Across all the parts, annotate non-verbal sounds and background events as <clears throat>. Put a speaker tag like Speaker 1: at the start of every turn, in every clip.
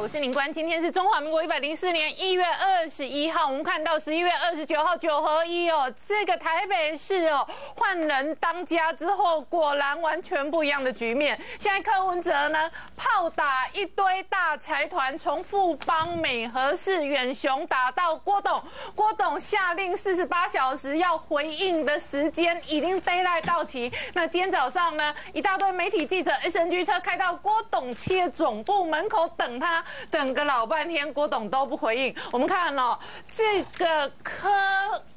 Speaker 1: 我是林官。今天是中华民国一百零四年一月二十一号，我们看到十一月二十九号九合一哦，这个台北市哦换人当家之后，果然完全不一样的局面。现在柯文哲呢炮打一堆大财团，从富邦美和市远雄打到郭董，郭董下令四十八小时要回应的时间已经 d a y l i g h t 到期。那今天早上呢，一大堆媒体记者 SNG 车开到郭董企业总部门口等他。等个老半天，郭董都不回应。我们看哦，这个科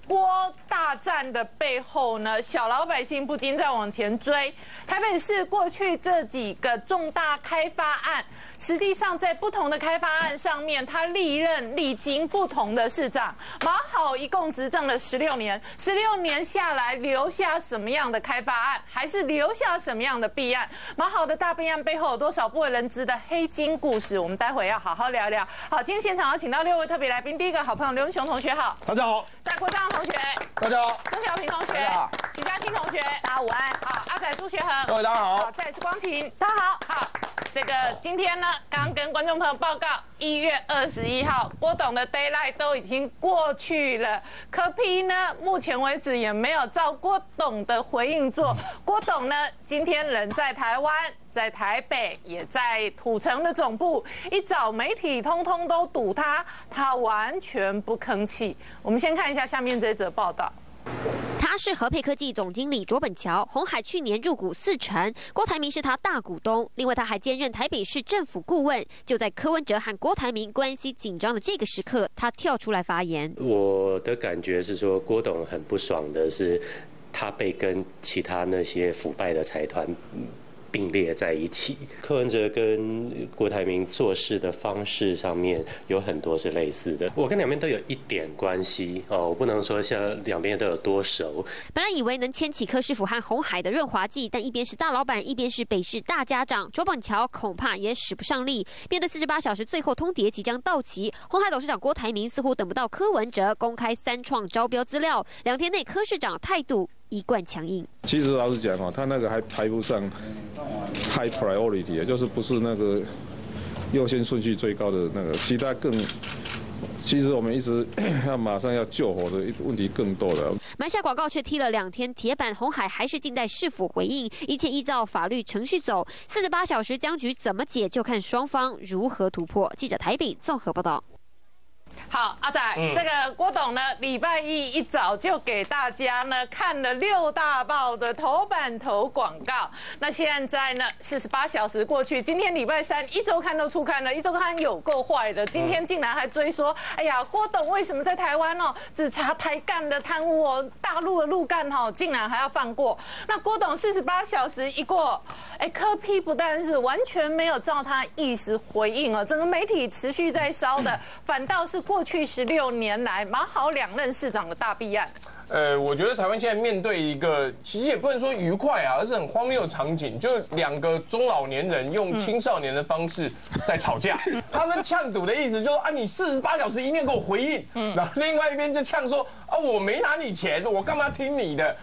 Speaker 1: 郭大战的背后呢，小老百姓不禁在往前追。台北市过去这几个重大开发案，实际上在不同的开发案上面，他历任历经不同的市长。马好一共执政了十六年，十六年下来留下什么样的开发案，还是留下什么样的弊案？马好的大弊案背后有多少不为人知的黑金故事？我们待会要好好聊聊。好，今天现场要请到六位特别来宾，第一个好朋友刘文雄同学好，
Speaker 2: 大家好，
Speaker 1: 在郭章同学，
Speaker 2: 大家好，
Speaker 1: 钟小平同学，许家清同学，
Speaker 3: 大家午安，
Speaker 1: 好，阿仔朱学恒，
Speaker 2: 各位大家好，
Speaker 1: 好，再是光晴，
Speaker 3: 大家好，
Speaker 1: 好，这个今天呢，刚刚跟观众朋友报告，一月二十一号，郭董的 d a y l i g h t 都已经过去了，可批呢，目前为止也没有照郭董的回应做，郭董呢，今天人在台湾。在台北，也在土城的总部，一找媒体，通通都堵他，他完全不吭气。我们先看一下下面这则报道。
Speaker 4: 他是和配科技总经理卓本桥，红海去年入股四成，郭台铭是他大股东。另外，他还兼任台北市政府顾问。就在柯文哲和郭台铭关系紧张的这个时刻，他跳出来发言。
Speaker 5: 我的感觉是说，郭董很不爽的是，他被跟其他那些腐败的财团。并列在一起，柯文哲跟郭台铭做事的方式上面有很多是类似的。我跟两边都有一点关系哦，我不能说像两边都有多熟。
Speaker 4: 本来以为能牵起柯师傅和红海的润滑剂，但一边是大老板，一边是北市大家长，卓本桥恐怕也使不上力。面对四十八小时最后通牒即将到期，红海董事长郭台铭似乎等不到柯文哲公开三创招标资料，两天内柯市长态度。一贯强硬。
Speaker 2: 其实老实讲哦，他那个还排不上 high priority，也就是不是那个优先顺序最高的那个，其他更。其实我们一直要马上要救火的问题更多了。
Speaker 4: 埋下广告却踢了两天铁板，红海还是静待市府回应，一切依照法律程序走。四十八小时僵局怎么解，就看双方如何突破。记者台北综合报道。
Speaker 1: 好，阿仔，这个郭董呢，礼拜一一早就给大家呢看了六大报的头版头广告。那现在呢，四十八小时过去，今天礼拜三，一周刊都出刊了，一周刊有够坏的，今天竟然还追说，哎呀，郭董为什么在台湾哦，只查台干的贪污哦，大陆的路干哦，竟然还要放过？那郭董四十八小时一过，哎，柯批不但是完全没有照他意思回应哦，整个媒体持续在烧的，反倒是过。去十六年来，马好两任市长的大弊案。
Speaker 6: 呃，我觉得台湾现在面对一个，其实也不能说愉快啊，而是很荒谬的场景，就两个中老年人用青少年的方式 <laughs> 在吵架。他们呛赌的意思就是啊，你四十八小时一定要给我回应。嗯，然后另外一边就呛说啊，我没拿你钱，我干嘛听你的？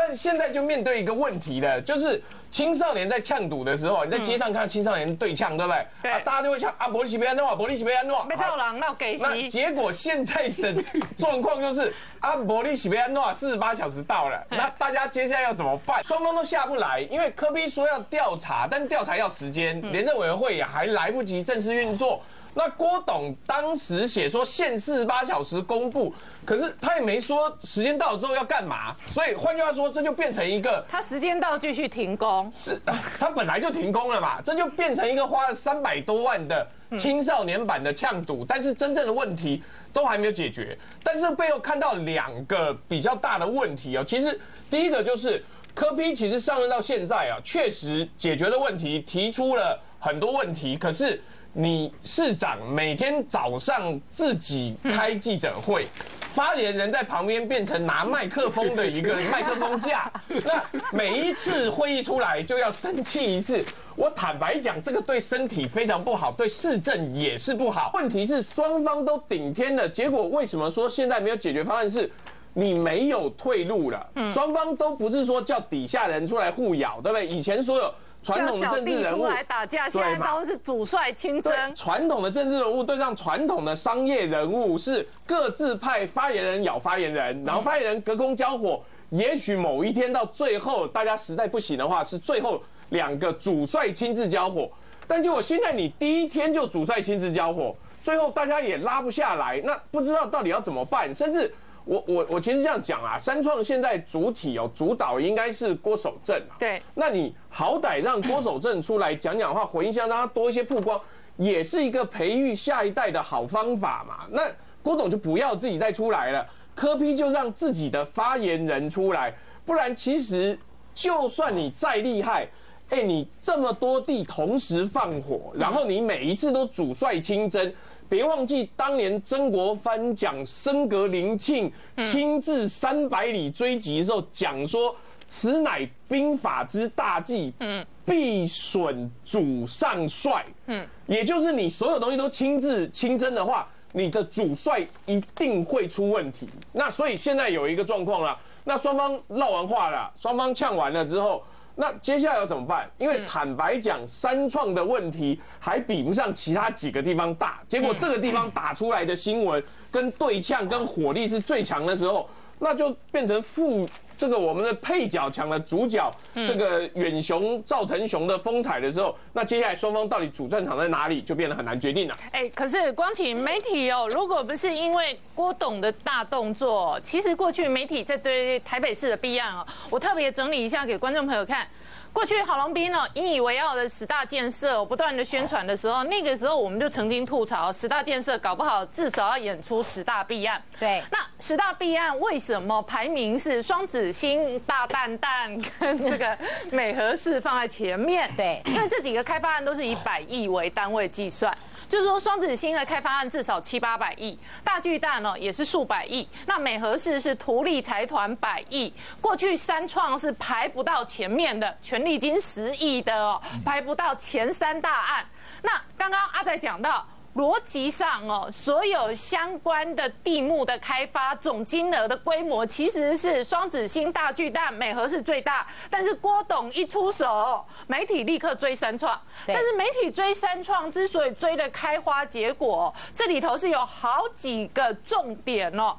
Speaker 6: 但现在就面对一个问题了，就是青少年在呛赌的时候，你在街上看到青少年对呛，对不对？
Speaker 1: 对，
Speaker 6: 大家就会呛啊，伯利西贝安诺，伯利西贝安诺，
Speaker 1: 没套狼，那给息。
Speaker 6: 那结果现在的状况就是啊，伯利西贝安诺四十八小时到了，<laughs> 那大家接下来要怎么办？双方都下不来，因为科比说要调查，但调查要时间，廉政委员会也还来不及正式运作。那郭董当时写说限四十八小时公布，可是他也没说时间到了之后要干嘛，所以换句话说，这就变成一个
Speaker 1: 他时间到继续停工，
Speaker 6: 是他本来就停工了嘛，这就变成一个花了三百多万的青少年版的呛赌，但是真正的问题都还没有解决，但是背后看到两个比较大的问题哦，其实第一个就是柯批其实上任到现在啊，确实解决了问题，提出了很多问题，可是。你市长每天早上自己开记者会，发言人在旁边变成拿麦克风的一个麦克风架。<laughs> 那每一次会议出来就要生气一次。我坦白讲，这个对身体非常不好，对市政也是不好。问题是双方都顶天了，结果为什么说现在没有解决方案？是你没有退路了。双方都不是说叫底下人出来互咬，对不对？以前所有。传统的政治人物
Speaker 1: 来打架，现在都是主帅亲征。
Speaker 6: 传统的政治人物对上传统的商业人物，是各自派发言人咬发言人，然后发言人隔空交火。也许某一天到最后，大家实在不行的话，是最后两个主帅亲自交火。但结果现在你第一天就主帅亲自交火，最后大家也拉不下来，那不知道到底要怎么办，甚至。我我我其实这样讲啊，三创现在主体哦主导应该是郭守正啊。
Speaker 1: 对。
Speaker 6: 那你好歹让郭守正出来讲讲话，回一下，让他多一些曝光，也是一个培育下一代的好方法嘛。那郭董就不要自己再出来了，柯批就让自己的发言人出来，不然其实就算你再厉害，哎，你这么多地同时放火，然后你每一次都主帅亲征。别忘记当年曾国藩讲升格林庆亲自三百里追击的时候，讲说此乃兵法之大忌，嗯，必损主上帅，嗯，也就是你所有东西都亲自亲征的话，你的主帅一定会出问题。那所以现在有一个状况了，那双方闹完话了，双方呛完了之后。那接下来要怎么办？因为坦白讲，三创的问题还比不上其他几个地方大。结果这个地方打出来的新闻跟对呛跟火力是最强的时候，那就变成副这个我们的配角抢了主角这个远雄赵腾雄的风采的时候，那接下来双方到底主战场在哪里，就变得很难决定了。
Speaker 1: 哎，可是光启媒体哦，如果不是因为郭董的大动作，其实过去媒体在对台北市的弊案哦，我特别整理一下给观众朋友看。过去郝龙斌呢引以为傲的十大建设，不断的宣传的时候，那个时候我们就曾经吐槽十大建设搞不好至少要演出十大弊案。
Speaker 7: 对，
Speaker 1: 那十大弊案为什么排名是双子星、大蛋蛋跟这个美和市放在前面？
Speaker 7: 对，
Speaker 1: 因为这几个开发案都是以百亿为单位计算。就是说，双子星的开发案至少七八百亿，大巨蛋呢也是数百亿。那美和市是图利财团百亿，过去三创是排不到前面的，权力金十亿的哦，排不到前三大案。那刚刚阿仔讲到。逻辑上哦，所有相关的地目的开发总金额的规模其实是双子星、大巨蛋、美和是最大，但是郭董一出手，媒体立刻追三创。但是媒体追三创之所以追的开花结果，这里头是有好几个重点哦。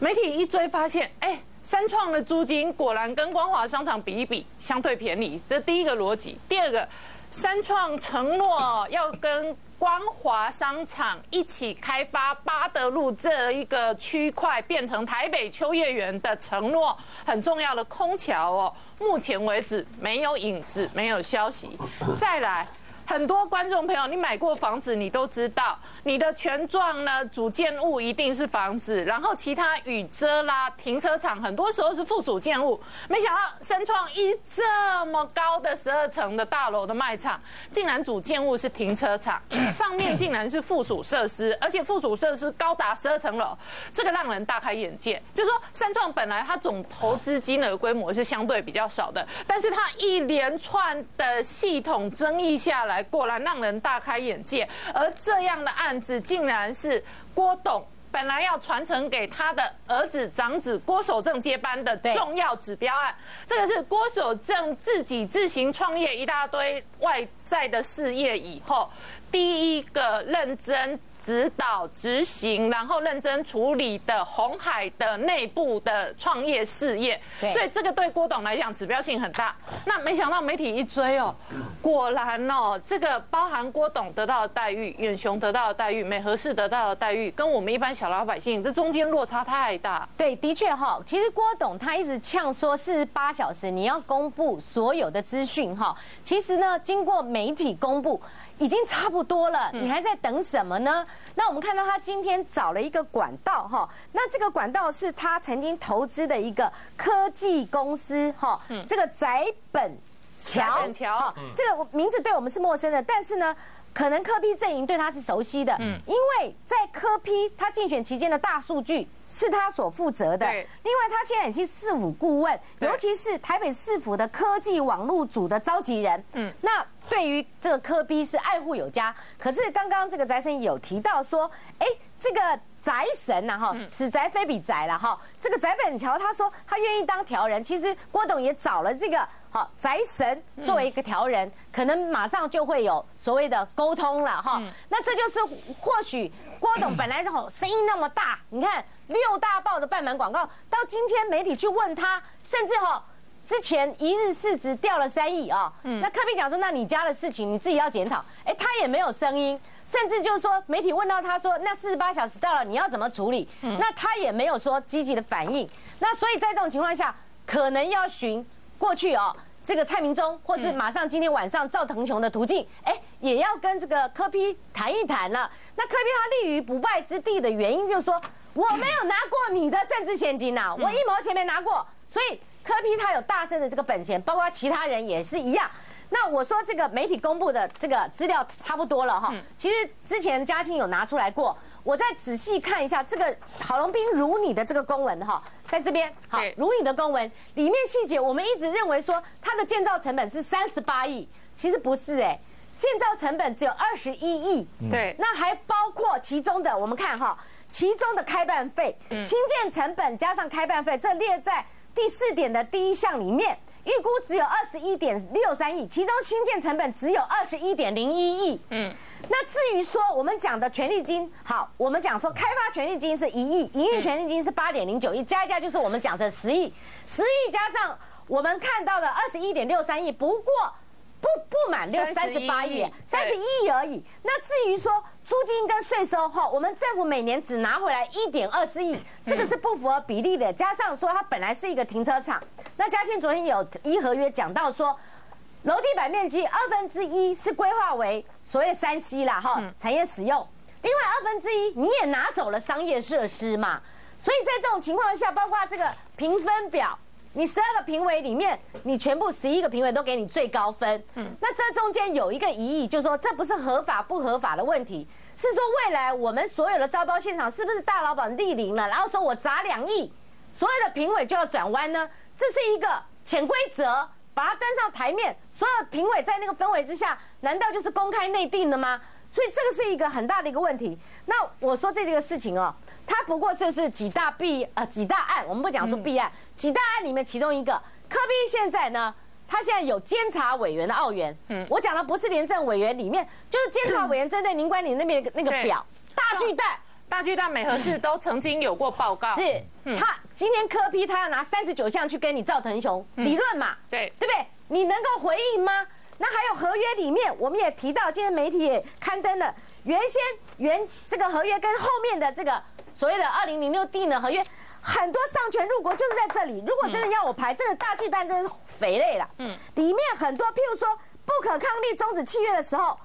Speaker 1: 媒体一追发现，哎，三创的租金果然跟光华商场比一比，相对便宜，这第一个逻辑。第二个，三创承诺要跟光华商场一起开发八德路这一个区块，变成台北秋叶原的承诺，很重要的空桥哦。目前为止没有影子，没有消息。再来。很多观众朋友，你买过房子，你都知道，你的权状呢，主建物一定是房子，然后其他雨遮啦、停车场，很多时候是附属建物。没想到深创一这么高的十二层的大楼的卖场，竟然主建物是停车场，<coughs> 上面竟然是附属设施，而且附属设施高达十二层楼，这个让人大开眼界。就说深创本来它总投资金额规模是相对比较少的，但是它一连串的系统争议下来。果然让人大开眼界，而这样的案子竟然是郭董本来要传承给他的儿子长子郭守正接班的重要指标案。这个是郭守正自己自行创业一大堆外在的事业以后，第一个认真。指导执行，然后认真处理的红海的内部的创业事业，所以这个对郭董来讲指标性很大。那没想到媒体一追哦，果然哦，这个包含郭董得到的待遇，远雄得到的待遇，美和氏得到的待遇，跟我们一般小老百姓这中间落差太大。
Speaker 7: 对，的确哈，其实郭董他一直呛说四十八小时你要公布所有的资讯哈，其实呢，经过媒体公布。已经差不多了，你还在等什么呢？那我们看到他今天找了一个管道哈，那这个管道是他曾经投资的一个科技公司哈，这个宅本桥，
Speaker 1: 桥，
Speaker 7: 这个名字对我们是陌生的，但是呢，可能科批阵营对他是熟悉的，嗯，因为在科批他竞选期间的大数据是他所负责的，另外他现在也是市府顾问，尤其是台北市府的科技网络组的召集人，嗯，那。对于这个科比是爱护有加，可是刚刚这个宅神有提到说，哎，这个宅神呐哈，此宅非彼宅了哈。这个宅本桥他说他愿意当调人，其实郭董也找了这个好宅神作为一个调人，可能马上就会有所谓的沟通了哈。那这就是或许郭董本来吼声音那么大，你看六大报的半满广告，到今天媒体去问他，甚至哈之前一日市值掉了三亿啊。嗯那科比讲说，那你家的事情你自己要检讨。哎，他也没有声音。甚至就是说，媒体问到他说：“那四十八小时到了，你要怎么处理？”那他也没有说积极的反应。那所以在这种情况下，可能要寻过去哦，这个蔡明忠，或是马上今天晚上赵腾雄的途径，哎，也要跟这个柯批谈一谈了。那柯批他立于不败之地的原因，就是说我没有拿过你的政治现金呐，我一毛钱没拿过。所以柯批他有大声的这个本钱，包括其他人也是一样。那我说这个媒体公布的这个资料差不多了哈，其实之前嘉庆有拿出来过，我再仔细看一下这个郝龙斌如你的这个公文哈，在这边好如你的公文里面细节，我们一直认为说它的建造成本是三十八亿，其实不是哎，建造成本只有二十一亿，
Speaker 1: 对，
Speaker 7: 那还包括其中的我们看哈，其中的开办费、新建成本加上开办费，这列在第四点的第一项里面。预估只有二十一点六三亿，其中新建成本只有二十一点零一亿。嗯，那至于说我们讲的权利金，好，我们讲说开发权利金是一亿，营运权利金是八点零九亿，加一加就是我们讲的十亿，十亿加上我们看到的二十一点六三亿，不过。不不满六三十八亿，三十一亿而已。那至于说租金跟税收后，我们政府每年只拿回来一点二四亿，这个是不符合比例的。加上说它本来是一个停车场，那嘉庆昨天有一合约讲到说，楼地板面积二分之一是规划为所谓三 C 啦哈，产业使用，另外二分之一你也拿走了商业设施嘛，所以在这种情况下，包括这个评分表。你十二个评委里面，你全部十一个评委都给你最高分。嗯，那这中间有一个疑义，就是说这不是合法不合法的问题，是说未来我们所有的招标现场是不是大老板莅临了，然后说我砸两亿，所有的评委就要转弯呢？这是一个潜规则，把它端上台面，所有评委在那个氛围之下，难道就是公开内定的吗？所以这个是一个很大的一个问题。那我说这这个事情哦，它不过就是几大弊呃几大案，我们不讲说弊案。几大案里面，其中一个科比现在呢，他现在有监察委员的澳元。嗯，我讲的不是廉政委员里面，就是监察委员针对宁关里那边那个表，大巨蛋、
Speaker 1: 大巨蛋、美和市都曾经有过报告。
Speaker 7: 是，他今天科批他要拿三十九项去跟你赵腾雄理论嘛？
Speaker 1: 对，
Speaker 7: 对不对？你能够回应吗？那还有合约里面，我们也提到，今天媒体也刊登了原先原这个合约跟后面的这个所谓的二零零六定的合约。很多上权入国就是在这里。如果真的要我排，真的大巨蛋真是肥累了。嗯，里面很多，譬如说不可抗力终止契约的时候，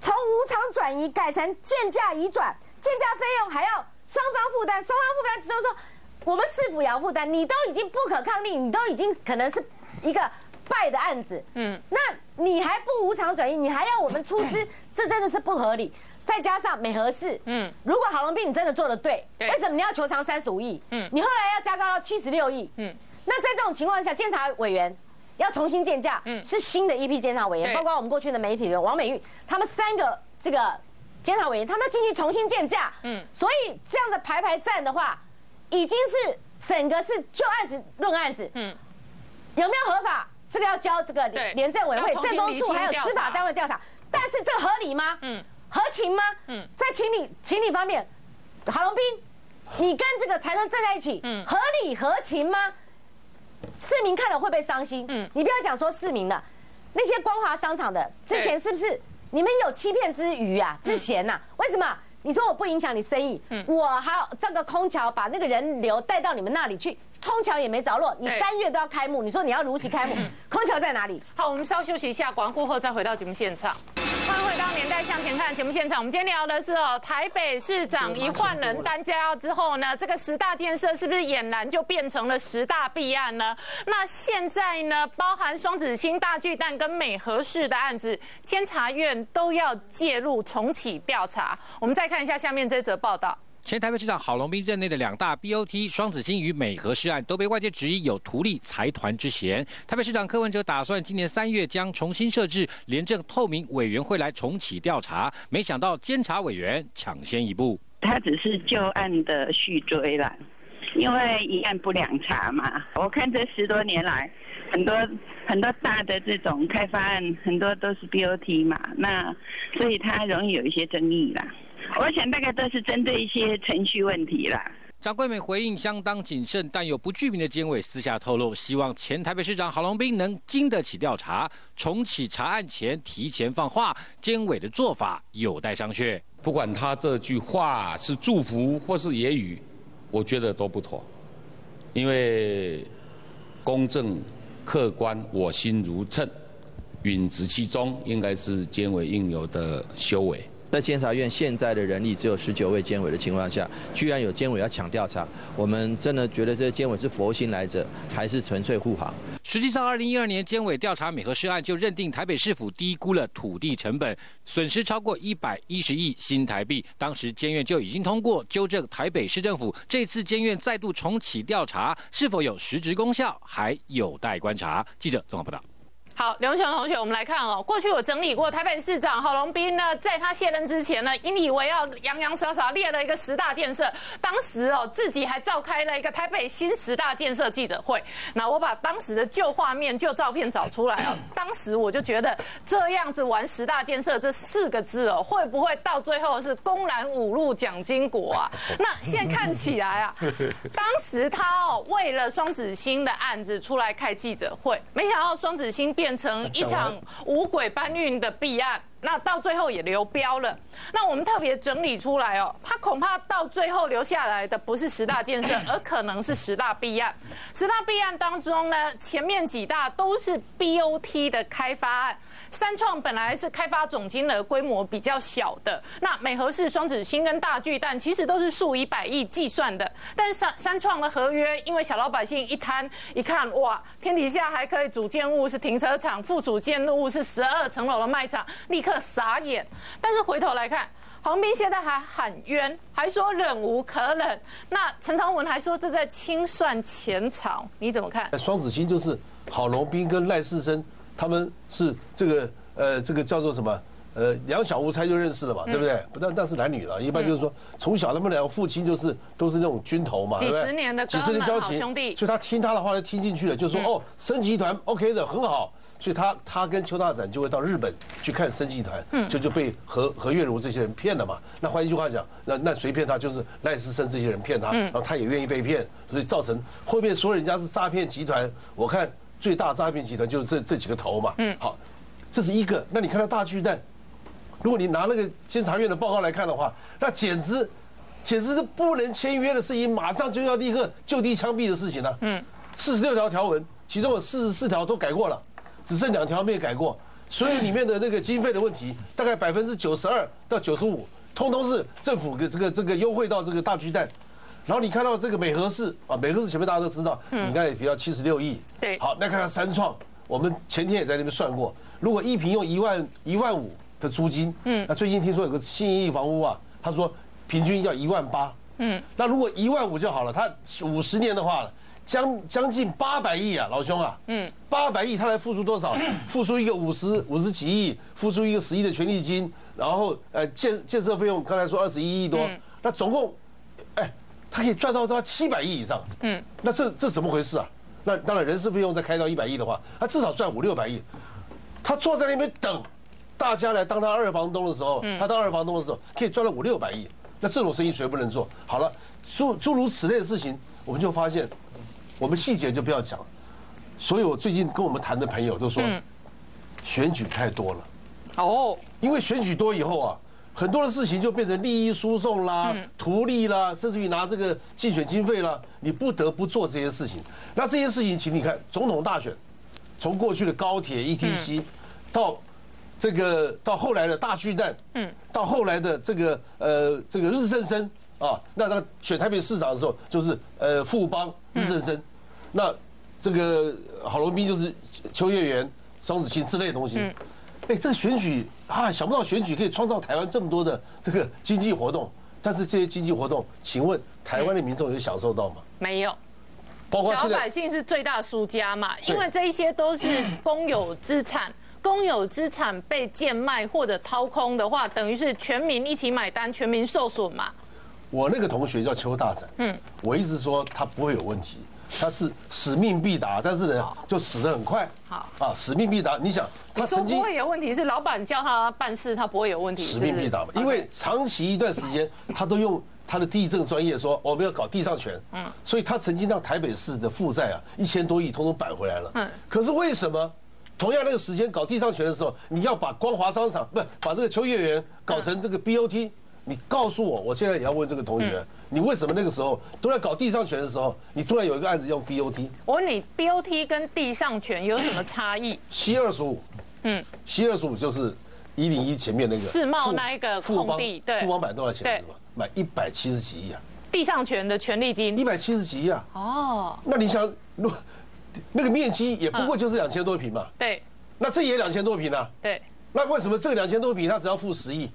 Speaker 7: 从无偿转移改成建价移转，建价费用还要双方负担，双方负担只是说我们市府也要负担。你都已经不可抗力，你都已经可能是一个败的案子。嗯，那你还不无偿转移，你还要我们出资，这真的是不合理。再加上美和市，嗯，如果郝龙斌你真的做的对，为什么你要求偿三十五亿？嗯，你后来要加高到七十六亿，嗯，那在这种情况下，监察委员要重新建价，嗯，是新的一批监察委员，包括我们过去的媒体人王美玉，他们三个这个监察委员，他们进去重新建价，嗯，所以这样的排排站的话，已经是整个是就案子论案子，嗯，有没有合法？这个要交这个廉政委会、政风处还有司法单位调查，但是这合理吗？嗯。合情吗？嗯，在情理情理方面，郝龙斌，你跟这个才能站在一起，嗯，合理合情吗？市民看了会不会伤心？嗯，你不要讲说市民了，那些光华商场的之前是不是你们有欺骗之余啊之嫌呐？为什么？你说我不影响你生意，嗯，我还要这个空桥把那个人流带到你们那里去，空桥也没着落，你三月都要开幕，你说你要如期开幕，空桥在哪里？
Speaker 1: 好，我们稍休息一下，完过后再回到节目现场。欢迎回到《年代向前看》节目现场。我们今天聊的是哦，台北市长一换人单家之后呢，这个十大建设是不是俨然就变成了十大弊案呢？那现在呢，包含双子星大巨蛋跟美和市的案子，监察院都要介入重启调查。我们再看一下下面这则报道。
Speaker 8: 前台北市长郝龙斌任内的两大 BOT 双子星与美和市案，都被外界质疑有图利财团之嫌。台北市长柯文哲打算今年三月将重新设置廉政透明委员会来重启调查，没想到监察委员抢先一步。
Speaker 9: 他只是旧案的续追了，因为一案不两查嘛。我看这十多年来，很多很多大的这种开发案，很多都是 BOT 嘛，那所以它容易有一些争议啦。我想大概都是针对一些程序问题啦。
Speaker 8: 张桂美回应相当谨慎，但有不具名的监委私下透露，希望前台北市长郝龙斌能经得起调查，重启查案前提前放话。监委的做法有待商榷。
Speaker 10: 不管他这句话是祝福或是言语，我觉得都不妥，因为公正、客观、我心如秤，允直其中，应该是监委应有的修为。
Speaker 11: 在监察院现在的人力只有十九位监委的情况下，居然有监委要抢调查，我们真的觉得这监委是佛心来者，还是纯粹护航？
Speaker 8: 实际上，二零一二年监委调查美和事案，就认定台北市府低估了土地成本，损失超过一百一十亿新台币。当时监院就已经通过纠正台北市政府，这次监院再度重启调查，是否有实质功效，还有待观察。记者综合报道。
Speaker 1: 好，刘雄同学，我们来看哦。过去我整理过，台北市长郝龙斌呢，在他卸任之前呢，引以为傲、洋洋洒洒列了一个十大建设。当时哦，自己还召开了一个台北新十大建设记者会。那我把当时的旧画面、旧照片找出来哦。<laughs> 当时我就觉得这样子玩十大建设这四个字哦，会不会到最后是公然侮辱蒋经国啊？<laughs> 那现在看起来啊，当时他哦，为了双子星的案子出来开记者会，没想到双子星变。变成一场五鬼搬运的弊案。那到最后也流标了。那我们特别整理出来哦，它恐怕到最后留下来的不是十大建设，而可能是十大弊案。十大弊案当中呢，前面几大都是 BOT 的开发案。三创本来是开发总金额规模比较小的，那美和是双子星跟大巨蛋其实都是数以百亿计算的。但是三三创的合约，因为小老百姓一摊一看，哇，天底下还可以主建物是停车场，附属建物是十二层楼的卖场，立刻。傻眼，但是回头来看，黄斌现在还喊冤，还说忍无可忍。那陈长文还说这在清算前朝，你怎么看？
Speaker 12: 双子星就是郝龙斌跟赖世生，他们是这个呃这个叫做什么呃两小无猜就认识了嘛，对不对？不但但是男女了，一般就是说从小他们两个父亲就是都是那种军头嘛，
Speaker 1: 几十年的几十年交情兄弟，
Speaker 12: 所以他听他的话就听进去了，就说哦，升级团 OK 的很好。所以他他跟邱大展就会到日本去看生集团，就就被何何月如这些人骗了嘛。那换一句话讲，那那谁骗他？就是赖世生这些人骗他，然后他也愿意被骗，所以造成后面说人家是诈骗集团。我看最大诈骗集团就是这这几个头嘛。嗯好，这是一个。那你看到大巨蛋，如果你拿那个监察院的报告来看的话，那简直简直是不能签约的事情，马上就要立刻就地枪毙的事情了。嗯，四十六条条文，其中有四十四条都改过了。只剩两条没改过，所以里面的那个经费的问题，大概百分之九十二到九十五，通通是政府给这个这个优惠到这个大巨蛋。然后你看到这个美和市啊，美和市前面大家都知道，你看也提到七十六亿。
Speaker 1: 对。
Speaker 12: 好，那看到三创，我们前天也在那边算过，如果一平用一万一万五的租金，嗯，那最近听说有个新亿房屋啊，他说平均要一万八，嗯，那如果一万五就好了，他五十年的话。将将近八百亿啊，老兄啊，嗯，八百亿他来付出多少？<clears throat> 付出一个五十五十几亿，付出一个十亿的权利金，然后呃建建设费用刚才说二十一亿多，那总共，哎，他可以赚到他七百亿以上，嗯，那这这怎么回事啊？那当然人事费用再开到一百亿的话，他至少赚五六百亿。他坐在那边等大家来当他二房东的时候，他当二房东的时候可以赚到五六百亿。那这种生意谁不能做？好了，诸诸如此类的事情，我们就发现。我们细节就不要讲，所以我最近跟我们谈的朋友都说，选举太多了，哦，因为选举多以后啊，很多的事情就变成利益输送啦、图利啦，甚至于拿这个竞选经费啦，你不得不做这些事情。那这些事情，请你看，总统大选，从过去的高铁 ETC，到这个到后来的大巨蛋，嗯，到后来的这个呃这个日升升啊，那他选台北市长的时候，就是呃富邦日升升。那这个郝龙斌就是邱月圆、双子星之类的东西。哎，这个选举啊，想不到选举可以创造台湾这么多的这个经济活动。但是这些经济活动，请问台湾的民众有享受到吗？
Speaker 1: 没有。包括小百姓是最大输家嘛？因为这一些都是公有资产，<clears throat> 公有资产被贱卖或者掏空的话，等于是全民一起买单，全民受损嘛。
Speaker 12: 我那个同学叫邱大展，嗯，我一直说他不会有问题。他是使命必达，但是呢，就死得很快。
Speaker 1: 好
Speaker 12: 啊，使命必达。你想，
Speaker 1: 他说不会有问题，是老板叫他办事，他不会有问题。
Speaker 12: 使命必达嘛，因为长期一段时间，他都用他的地震专业说我们要搞地上权，嗯，所以他曾经让台北市的负债啊一千多亿通通摆回来了。嗯，可是为什么同样那个时间搞地上权的时候，你要把光华商场不把这个秋叶原搞成这个 BOT？你告诉我，我现在也要问这个同学，你为什么那个时候都在搞地上权的时候，你突然有一个案子用 BOT？
Speaker 1: 我问你，BOT 跟地上权有什么差异？<coughs>
Speaker 12: C 二十五，嗯，C 二十五就是一零一前面那个
Speaker 1: 世贸那一个空地，
Speaker 12: 对，富邦买多少钱？对，买一百七十几亿啊。
Speaker 1: 地上权的权利金
Speaker 12: 一百七十几亿啊。哦，那你想，那那个面积也不过就是两千多平嘛。
Speaker 1: 对，
Speaker 12: 那这也两千多平啊。
Speaker 1: 对，
Speaker 12: 那为什么这个两千多平他只要付十亿？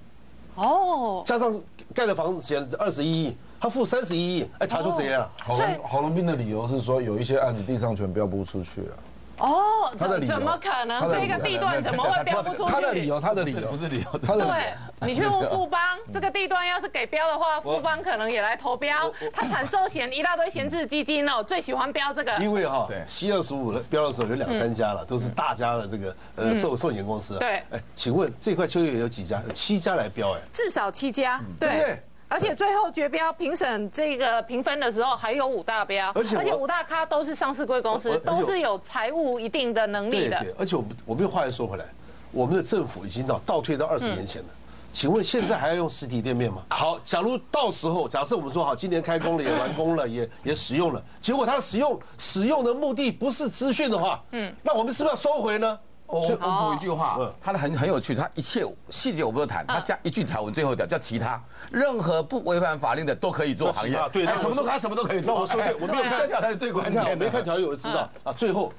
Speaker 12: 哦，加上盖的房子钱二十一亿，他付三十一亿，哎，查出怎样？
Speaker 13: 郝龙郝龙斌的理由是说，有一些案子地上权标不出去了。
Speaker 1: 哦，怎怎么可能？这个地段怎么会标不出去？
Speaker 13: 他的理由，他的理由
Speaker 14: 不是理由。
Speaker 1: 对，你去问富邦，这个地段要是给标的话，富邦可能也来投标。他产寿险一大堆闲置基金哦，最喜欢标这个。
Speaker 12: 因为哈，C 二十五标的时候有两三家了，都是大家的这个呃寿寿险公司。
Speaker 1: 对，
Speaker 12: 哎，请问这块秋叶有几家？有七家来标哎，
Speaker 1: 至少七家。对。而且最后绝标评审这个评分的时候，还有五大标，而且五大咖都是上市贵公司，都是有财务一定的能力的。
Speaker 12: 对，而且我们我们话又说回来，我们的政府已经到倒退到二十年前了。请问现在还要用实体店面吗？好，假如到时候假设我们说好，今年开工了，也完工了，也也使用了，结果它的使用使用的目的不是资讯的话，嗯，那我们是不是要收回呢？
Speaker 14: 我我补一句话，他的很很有趣，他一切细节我不谈，他加一句条文，最后一条叫其他，任何不违反法令的都可以做行业，
Speaker 12: 对，
Speaker 14: 什么都他什么都可以做。
Speaker 12: 我说对，我没有
Speaker 14: 这条才是最关键。
Speaker 12: 没看条约我就知道。啊。最后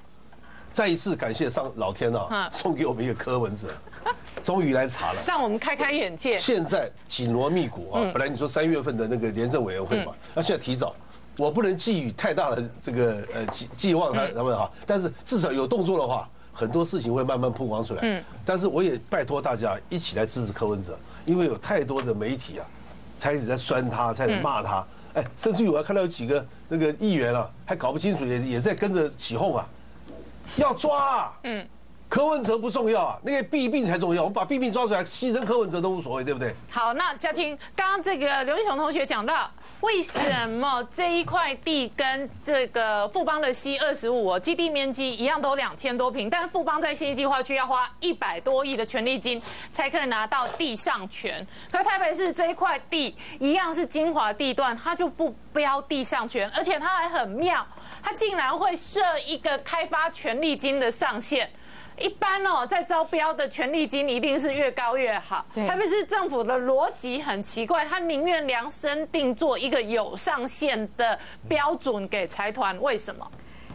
Speaker 12: 再一次感谢上老天啊，送给我们一个柯文哲，终于来查了，
Speaker 1: 让我们开开眼界。
Speaker 12: 现在紧锣密鼓啊，本来你说三月份的那个廉政委员会嘛，那现在提早，我不能寄予太大的这个呃寄寄望他他们哈，但是至少有动作的话。很多事情会慢慢曝光出来，嗯，但是我也拜托大家一起来支持柯文哲，因为有太多的媒体啊，才一直在酸他，在骂他，哎，甚至于我还看到有几个那个议员啊，还搞不清楚，也也在跟着起哄啊，要抓，嗯，柯文哲不重要啊，那个弊病才重要，我们把弊病抓出来，牺牲柯文哲都无所谓，对不对？
Speaker 1: 好，那嘉青，刚刚这个刘英雄同学讲到。为什么这一块地跟这个富邦的 C 二十五基地面积一样都两千多平，但是富邦在新计划区要花一百多亿的权利金才可以拿到地上权，可台北市这一块地一样是精华地段，它就不标地上权，而且它还很妙，它竟然会设一个开发权利金的上限。一般哦，在招标的权利金一定是越高越好。特别是政府的逻辑很奇怪，他宁愿量身定做一个有上限的标准给财团，为什么？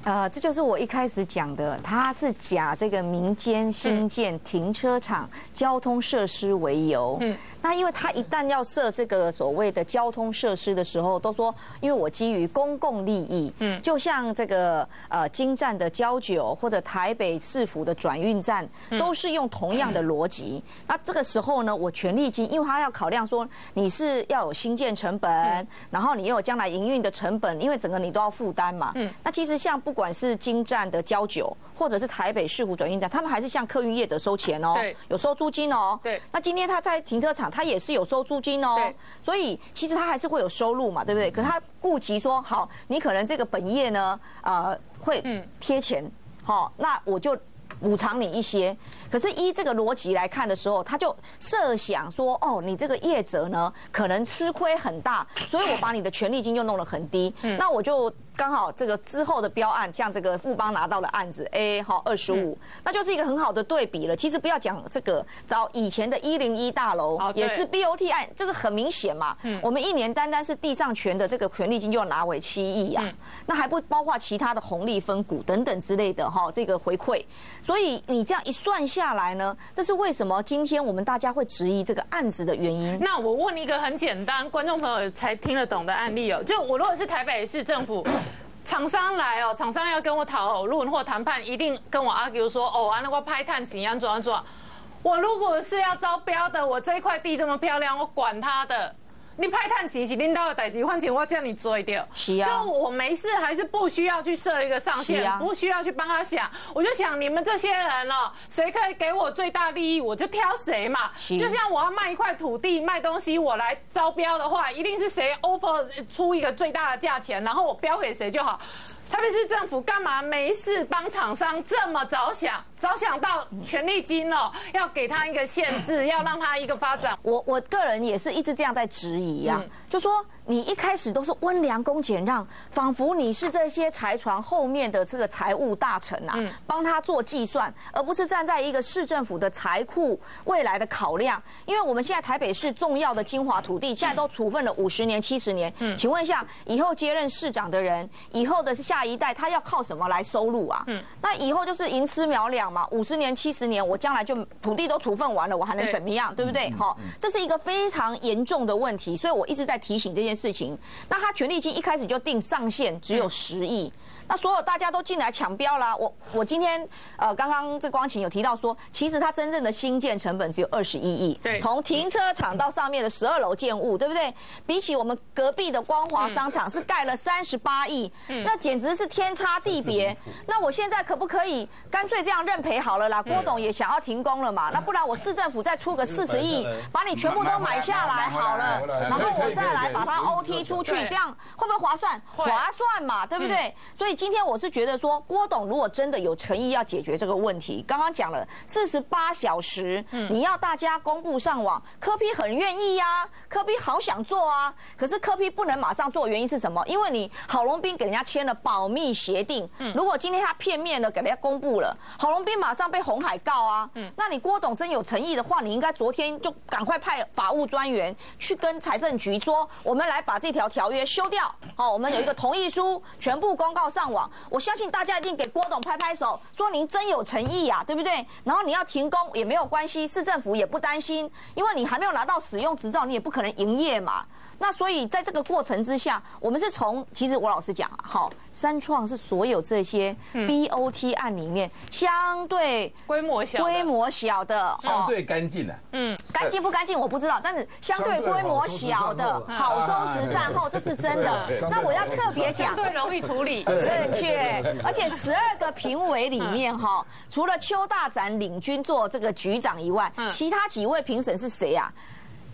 Speaker 15: 呃，这就是我一开始讲的，他是假这个民间新建停车场、交通设施为由。嗯，那因为他一旦要设这个所谓的交通设施的时候，都说因为我基于公共利益。嗯，就像这个呃金站的交九或者台北市府的转运站，都是用同样的逻辑。那这个时候呢，我权力金，因为他要考量说你是要有新建成本，然后你又有将来营运的成本，因为整个你都要负担嘛。嗯，那其实像不。不管是金站的交九，或者是台北市府转运站，他们还是向客运业者收钱哦，有收租金哦。
Speaker 1: 对，
Speaker 15: 那今天他在停车场，他也是有收租金哦。所以其实他还是会有收入嘛，对不对？可他顾及说，好，你可能这个本业呢，呃，会贴钱，好，那我就补偿你一些。可是依这个逻辑来看的时候，他就设想说，哦，你这个业者呢，可能吃亏很大，所以我把你的权利金就弄得很低，嗯那我就。刚好这个之后的标案，像这个富邦拿到的案子 A 好二十五，那就是一个很好的对比了。其实不要讲这个，找以前的一零一大楼也是 BOT 案，就是很明显嘛。我们一年单单是地上权的这个权利金就要拿回七亿啊，那还不包括其他的红利分股等等之类的哈，这个回馈。所以你这样一算下来呢，这是为什么今天我们大家会质疑这个案子的原因？
Speaker 1: 那我问一个很简单，观众朋友才听得懂的案例哦，就我如果是台北市政府。厂商来哦，厂商要跟我讨论或谈判，一定跟我 argue 说，哦，啊，那个拍探怎样怎样做。我如果是要招标的，我这一块地这么漂亮，我管他的。你派探钱是领导的代志，反正我叫你追掉。
Speaker 15: 是啊
Speaker 1: 就我没事，还是不需要去设一个上限，
Speaker 15: 啊
Speaker 1: 不需要去帮他想。我就想你们这些人哦，谁可以给我最大利益，我就挑谁嘛。
Speaker 15: 是
Speaker 1: 就像我要卖一块土地卖东西，我来招标的话，一定是谁 offer 出一个最大的价钱，然后我标给谁就好。特别是政府干嘛没事帮厂商这么着想，着想到权力金哦，要给他一个限制，<laughs> 要让他一个发展。
Speaker 15: 我我个人也是一直这样在质疑啊，就说你一开始都是温良恭俭让，仿佛你是这些财团后面的这个财务大臣啊，帮他做计算，而不是站在一个市政府的财库未来的考量。因为我们现在台北市重要的精华土地，现在都处分了五十年、七十年，嗯请问一下，以后接任市长的人，以后的下一代，他要靠什么来收入啊？嗯那以后就是银吃苗粮嘛，五十年、七十年，我将来就土地都处分完了，我还能怎么样？对不对？好，这是一个非常严重的问题，所以我一直在提醒这件事情。那他权利金一开始就定上限只有十亿。那所有大家都进来抢标啦，我我今天呃刚刚这光晴有提到说，其实它真正的新建成本只有二十一亿，
Speaker 1: 对
Speaker 15: 从停车场到上面的十二楼建物，对不对？比起我们隔壁的光华商场是盖了三十八亿，那简直是天差地别。那我现在可不可以干脆这样认赔好了啦？郭董也想要停工了嘛，那不然我市政府再出个四十亿，把你全部都买下来好了，然后我再来把它 OT 出去，这样会不会划算？划算嘛，对不对？所以今天我是觉得说，郭董如果真的有诚意要解决这个问题，刚刚讲了四十八小时，你要大家公布上网，科批很愿意呀，科批好想做啊，可是科批不能马上做，原因是什么？因为你郝龙斌给人家签了保密协定，如果今天他片面的给人家公布了，郝龙斌马上被红海告啊，那你郭董真有诚意的话，你应该昨天就赶快派法务专员去跟财政局说，我们来把这条条约修掉，好，我们有一个同意书，全部公告上上网，我相信大家一定给郭董拍拍手，说您真有诚意呀、对不对？然后你要停工也没有关系，市政府也不担心，因为你还没有拿到使用执照，你也不可能营业嘛。那所以在这个过程之下，我们是从其实我老实讲啊，好，三创是所有这些 BOT 案里面相对
Speaker 1: 规模小的
Speaker 15: 规模小的，哦
Speaker 14: 相对干净的。
Speaker 1: 嗯，
Speaker 15: 干净不干净我不知道，但是相对规模小的好收拾善后，这是真的。那我要特别讲
Speaker 1: 相，对容易处理。
Speaker 15: 正确，而且十二个评委里面哈，除了邱大展领军做这个局长以外，其他几位评审是谁啊？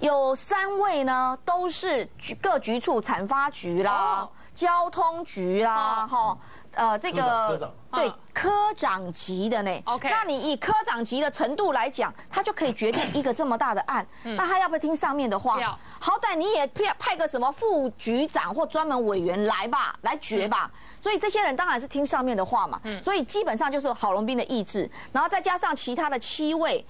Speaker 15: 有三位呢，都是局各局处产发局啦
Speaker 1: 哦、
Speaker 15: 交通局啦，哈，呃，这
Speaker 12: 个科
Speaker 15: 个
Speaker 12: 长
Speaker 15: 对
Speaker 1: 嗯
Speaker 15: 科长级的呢。
Speaker 1: OK
Speaker 15: 那你以科长级的程度来讲，他就可以决定一个这么大的案，那他要不要听上面的话
Speaker 1: 要？
Speaker 15: 好歹你也派派个什么副局长或专门委员来吧，来决吧。所以这些人当然是听上面的话嘛。所以基本上就是郝龙斌的意志，然后再加上其他的七位。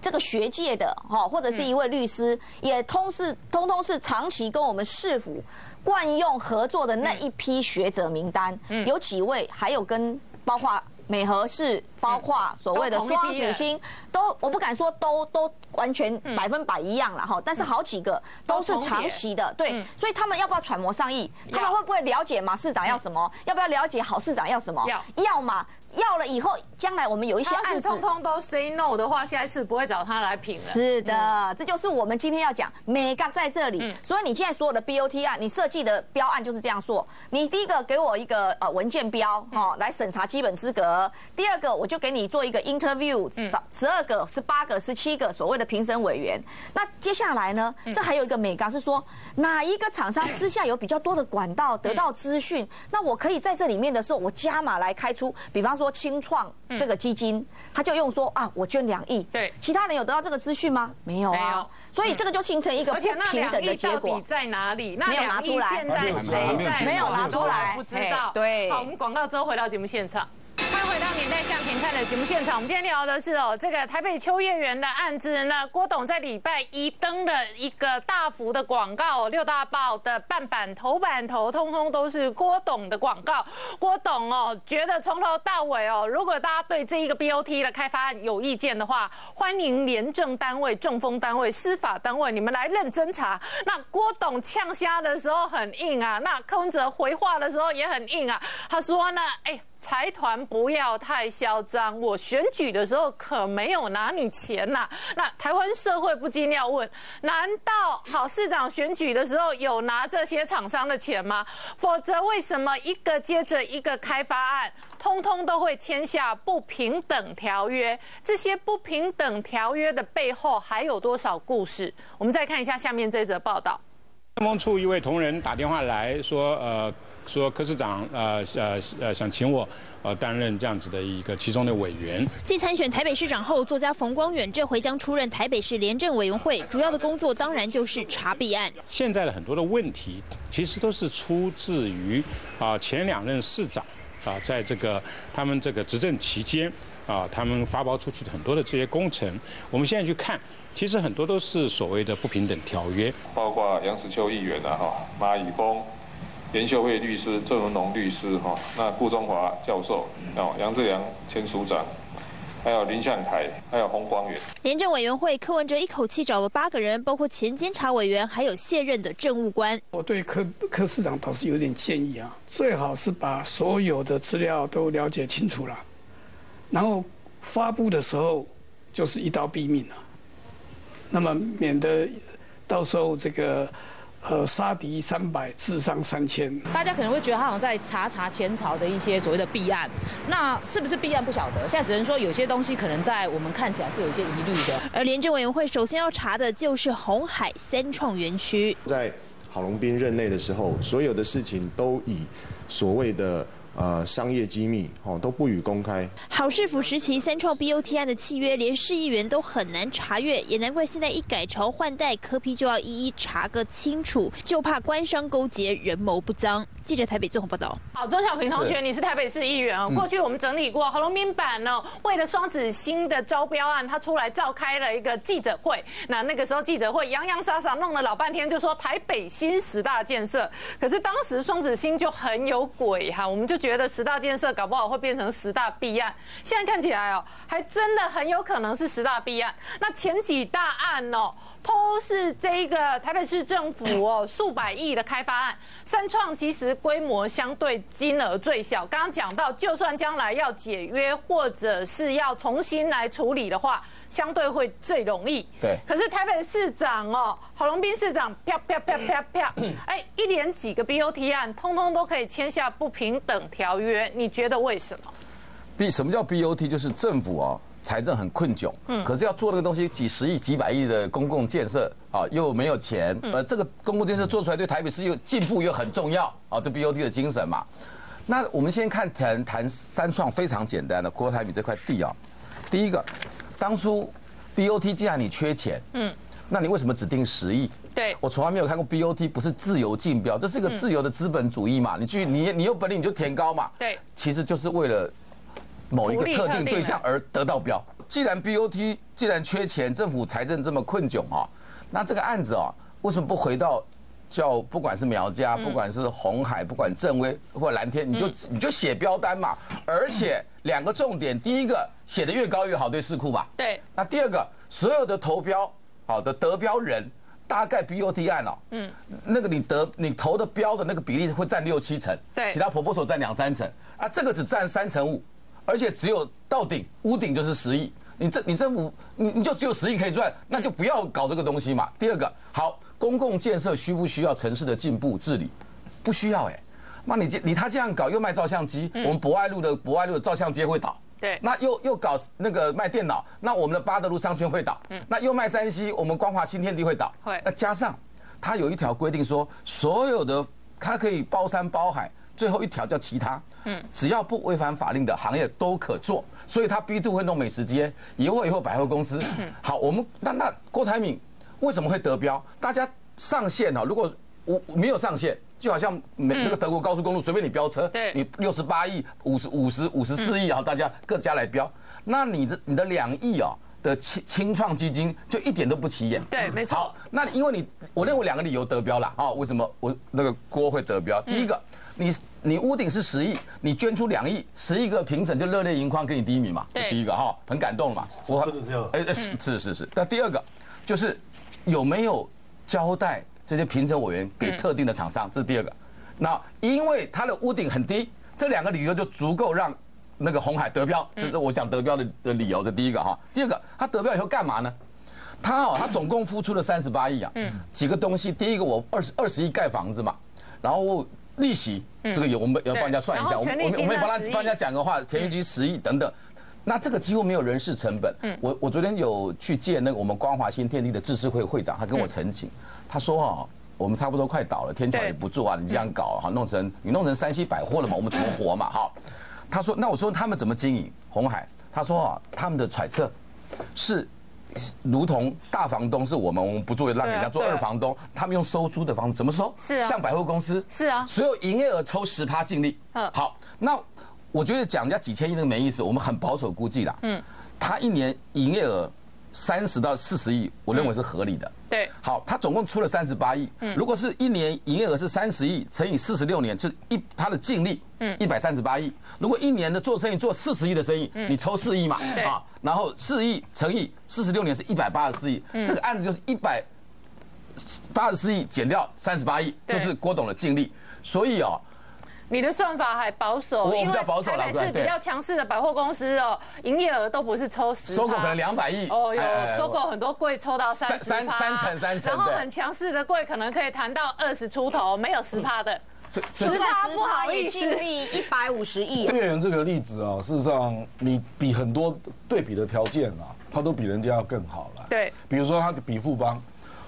Speaker 15: 这个学界的哈，或者是一位律师，也通是通通是长期跟我们市府惯用合作的那一批学者名单，有几位还有跟包括美和市，包括所谓的双子星，都我不敢说都都完全百分百一样了哈，但是好几个都是长期的，对，所以他们要不要揣摩上意？他们会不会了解马市长要什么？要不要了解郝市长要什么？
Speaker 1: 要
Speaker 15: 要嘛，要了以后，将来我们有一些案子
Speaker 1: 通通都 say no 的话，下一次不会找他来评了。
Speaker 15: 是的，这就是我们今天要讲美感在这里。所以你现在所有的 BOT 案，你设计的标案就是这样做。你第一个给我一个呃文件标，哈，来审查基本资格。第二个我就给你做一个 interview，找十二个、十八个、十七个所谓的评审委员。那接下来呢，这还有一个美感是说，哪一个厂商私下有比较多的管道得到资讯，那我可以在这里面的时候，我加码来开出，比方说清创这个基金，他就用说啊，我捐两亿，
Speaker 1: 对
Speaker 15: 其他人有得到这个资讯吗？没有啊，所以这个就形成一个不平等的结果
Speaker 1: 底。在哪里？那
Speaker 15: 没有拿出来
Speaker 1: 现在谁在？
Speaker 15: 没有拿出来
Speaker 1: 不知道。
Speaker 15: 嘿对
Speaker 1: 好，我们广告之后回到节目现场。欢迎回到《年代向前看》的节目现场。我们今天聊的是哦，这个台北秋叶原的案子那，郭董在礼拜一登了一个大幅的广告，六大报的半版头版头，通通都是郭董的广告。郭董哦，觉得从头到尾哦，如果大家对这一个 BOT 的开发案有意见的话，欢迎廉政单位、中风单位、司法单位，你们来认真查。那郭董呛虾的时候很硬啊，那柯文哲回话的时候也很硬啊。他说呢，哎。财团不要太嚣张，我选举的时候可没有拿你钱呐。那台湾社会不禁要问：难道好市长选举的时候有拿这些厂商的钱吗？否则为什么一个接着一个开发案，通通都会签下不平等条约？这些不平等条约的背后还有多少故事？我们再看一下下面这则报道。
Speaker 16: 政风处一位同仁打电话来说，呃，说柯市长，呃，呃，呃，想请我，呃，担任这样子的一个其中的委员。
Speaker 17: 继参选台北市长后，作家冯光远这回将出任台北市廉政委员会，主要的工作当然就是查弊案。
Speaker 16: 现在的很多的问题，其实都是出自于啊前两任市长啊，在这个他们这个执政期间啊，他们发包出去的很多的这些工程，我们现在去看。其实很多都是所谓的不平等条约，
Speaker 2: 包括杨石秋议员啊，哈，蚂蚁峰、严秀慧律师、郑文龙律师，哈，那顾中华教授，哦，杨志良前署长，还有林向凯，还有洪光远。
Speaker 17: 廉政委员会柯文哲一口气找了八个人，包括前监察委员，还有现任的政务官。
Speaker 18: 我对柯柯市长倒是有点建议啊，最好是把所有的资料都了解清楚了，然后发布的时候就是一刀毙命了。那么免得到时候这个呃杀敌三百智商三千，
Speaker 19: 大家可能会觉得他好像在查查前朝的一些所谓的弊案，那是不是弊案不晓得，现在只能说有些东西可能在我们看起来是有一些疑虑的。
Speaker 17: 而廉政委员会首先要查的就是红海三创园区，
Speaker 20: 在郝龙斌任内的时候，所有的事情都以所谓的。呃，商业机密哦都不予公开。
Speaker 17: 好市府时期三创 BOT 案的契约，连市议员都很难查阅，也难怪现在一改朝换代，科批就要一一查个清楚，就怕官商勾结，人谋不臧。记者台北综合报道。
Speaker 1: 好，周小平同学，你是台北市议员哦。过去我们整理过，郝龙斌版呢，为了双子星的招标案，他出来召开了一个记者会。那那个时候记者会洋洋洒洒弄了老半天，就说台北新十大建设。可是当时双子星就很有鬼哈，我们就。觉得十大建设搞不好会变成十大弊案，现在看起来哦，还真的很有可能是十大弊案。那前几大案哦，都是这个台北市政府 <clears throat> 哦数百亿的开发案，三创其实规模相对金额最小。刚刚讲到，就算将来要解约或者是要重新来处理的话。相对会最容易，
Speaker 13: 对。
Speaker 1: 可是台北市长哦，郝龙斌市长啪啪啪啪啪，<clears throat> 哎，一连几个 BOT 案，通通都可以签下不平等条约，你觉得为什么
Speaker 14: ？B 什么叫 BOT？就是政府哦，财政很困窘，嗯，可是要做那个东西，几十亿、几百亿的公共建设啊，又没有钱，呃，这个公共建设做出来对台北市又进步又很重要啊，这 BOT 的精神嘛。那我们先看谈谈三创，非常简单的郭台铭这块地啊，第一个。当初 BOT 既然你缺钱，嗯，那你为什么只定十亿？
Speaker 1: 对，
Speaker 14: 我从来没有看过 BOT 不是自由竞标，这是一个自由的资本主义嘛？你去你你有本领你就填高嘛？
Speaker 1: 对，
Speaker 14: 其实就是为了某一个特定对象而得到标。既然 BOT 既然缺钱，政府财政这么困窘啊，那这个案子啊，为什么不回到？叫不管是苗家，不管是红海，不管正威或蓝天，你就你就写标单嘛。而且两个重点，第一个写的越高越好，对市库吧。
Speaker 1: 对。
Speaker 14: 那第二个，所有的投标好的得标人，大概 BOT 案哦，嗯，那个你得你投的标的那个比例会占六七成，
Speaker 1: 对，
Speaker 14: 其他婆婆手占两三成，啊，这个只占三成五，而且只有到顶屋顶就是十亿，你这你政府你你就只有十亿可以赚，那就不要搞这个东西嘛。第二个好。公共建设需不需要城市的进步治理？不需要哎，那你你他这样搞又卖照相机，我们博爱路的博爱路的照相机会倒。
Speaker 1: 对，
Speaker 14: 那又又搞那个卖电脑，那我们的八德路商圈会倒。嗯，那又卖山西，我们光华新天地会倒。
Speaker 1: 会，
Speaker 14: 那加上他有一条规定说，所有的他可以包山包海，最后一条叫其他。嗯，只要不违反法令的行业都可做，所以他 B two 会弄美食街，以后以后百货公司。好，我们那那郭台铭。为什么会得标？大家上线哦，如果我没有上线，就好像美那个德国高速公路随便你飙车，对你六十八亿、五十五十五十四亿啊，大家各家来标，那你的你的两亿哦的清清创基金就一点都不起眼。
Speaker 1: 对，没错。
Speaker 14: 好，那因为你我认为两个理由得标了啊？为什么我那个郭会得标？第一个，你你屋顶是十亿，你捐出两亿，十亿个评审就热泪盈眶给你第一名嘛？第一个哈，很感动嘛。
Speaker 12: 我真的这样。哎，
Speaker 14: 是是是是。那第二个就是。有没有交代这些评审委员给特定的厂商？这是第二个。那因为他的屋顶很低，这两个理由就足够让那个红海得标，这是我想得标的的理由。这第一个哈，第二个他得标以后干嘛呢？他哦，他总共付出了三十八亿啊，嗯，几个东西。第一个我二十二十亿盖房子嘛，然后利息这个有我们要帮人家算一下，我们我们我们帮他帮人家讲个话，田园局十亿等等。那这个几乎没有人事成本。嗯，我我昨天有去见那个我们光华新天地的智事会会长，他跟我澄清，他说哦，我们差不多快倒了，天桥也不做啊，你这样搞哈，弄成你弄成山西百货了嘛，我们怎么活嘛？哈，他说那我说他们怎么经营红海？他说啊，他们的揣测是。如同大房东是我们，我们不做让人家做二房东，他们用收租的方式怎么收？
Speaker 1: 是啊，
Speaker 14: 像百货公司
Speaker 1: 是啊，
Speaker 14: 所有营业额抽十趴净利。嗯，好，那我觉得讲人家几千亿那个没意思，我们很保守估计的。嗯，他一年营业额。三十到四十亿，我认为是合理的。
Speaker 1: 对，
Speaker 14: 好，他总共出了三十八亿。嗯，如果是一年营业额是三十亿，乘以四十六年，就一他的净利，嗯，一百三十八亿。如果一年的做生意做四十亿的生意，你抽四亿嘛，啊，然后四亿乘以四十六年是一百八十四亿，这个案子就是一百八十四亿减掉三十八亿，就是郭董的净利。所以哦。
Speaker 1: 你的算法还保守，
Speaker 14: 我比较保守
Speaker 1: 了，是比较强势的百货公司哦，营业额都不是抽十，
Speaker 14: 收购可能两百亿
Speaker 1: 哦，有收购很多柜抽到三
Speaker 14: 三三成三成，
Speaker 1: 然后很强势的柜可能可以谈到二十出头，没有十趴的，十趴不好意思，
Speaker 7: 一百五十亿。
Speaker 13: 店员这个例子啊，事实上你比很多对比的条件啊，他都比人家要更好了。
Speaker 1: 对，
Speaker 13: 比如说他比富邦，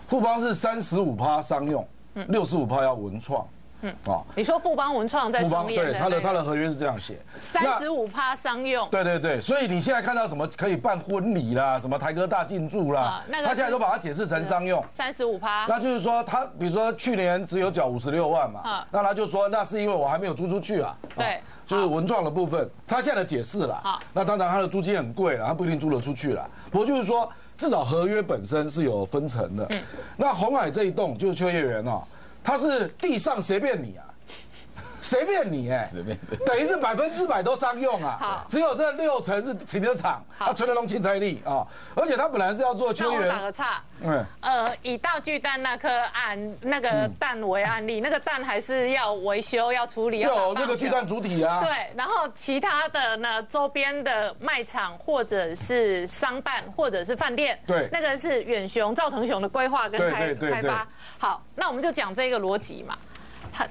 Speaker 13: 富邦是三十五趴商用，六十五趴要文创。
Speaker 1: 嗯。哦，你说富邦文创在商业
Speaker 13: 对他的他的合约是这样写，
Speaker 1: 三十五趴商用，
Speaker 13: 对对对，所以你现在看到什么可以办婚礼啦，什么台哥大进驻啦，那他现在都把它解释成商用，
Speaker 1: 三十五趴，
Speaker 13: 那就是说他比如说去年只有缴五十六万嘛，那他就说那是因为我还没有租出去啊，
Speaker 1: 对，
Speaker 13: 就是文创的部分，他现在的解释了，好，那当然他的租金很贵了，他不一定租得出去了，不过就是说至少合约本身是有分成的，嗯，那红海这一栋就是秋叶原哦，他是地上随便你啊。随便你哎，等于是百分之百都商用啊，
Speaker 1: 好，
Speaker 13: 只有这六成是停车场，它存了龙轻财力啊，而且他本来是要做秋园，
Speaker 1: 打个岔，嗯，呃，以道具蛋那颗案那个蛋为案例，那个蛋还是要维修要处理，
Speaker 13: 有那个巨蛋主体啊，
Speaker 1: 对，然后其他的呢，周边的卖场或者是商办或者是饭店，
Speaker 13: 对，
Speaker 1: 那个是远雄赵腾雄的规划跟开开发，好，那我们就讲这个逻辑嘛。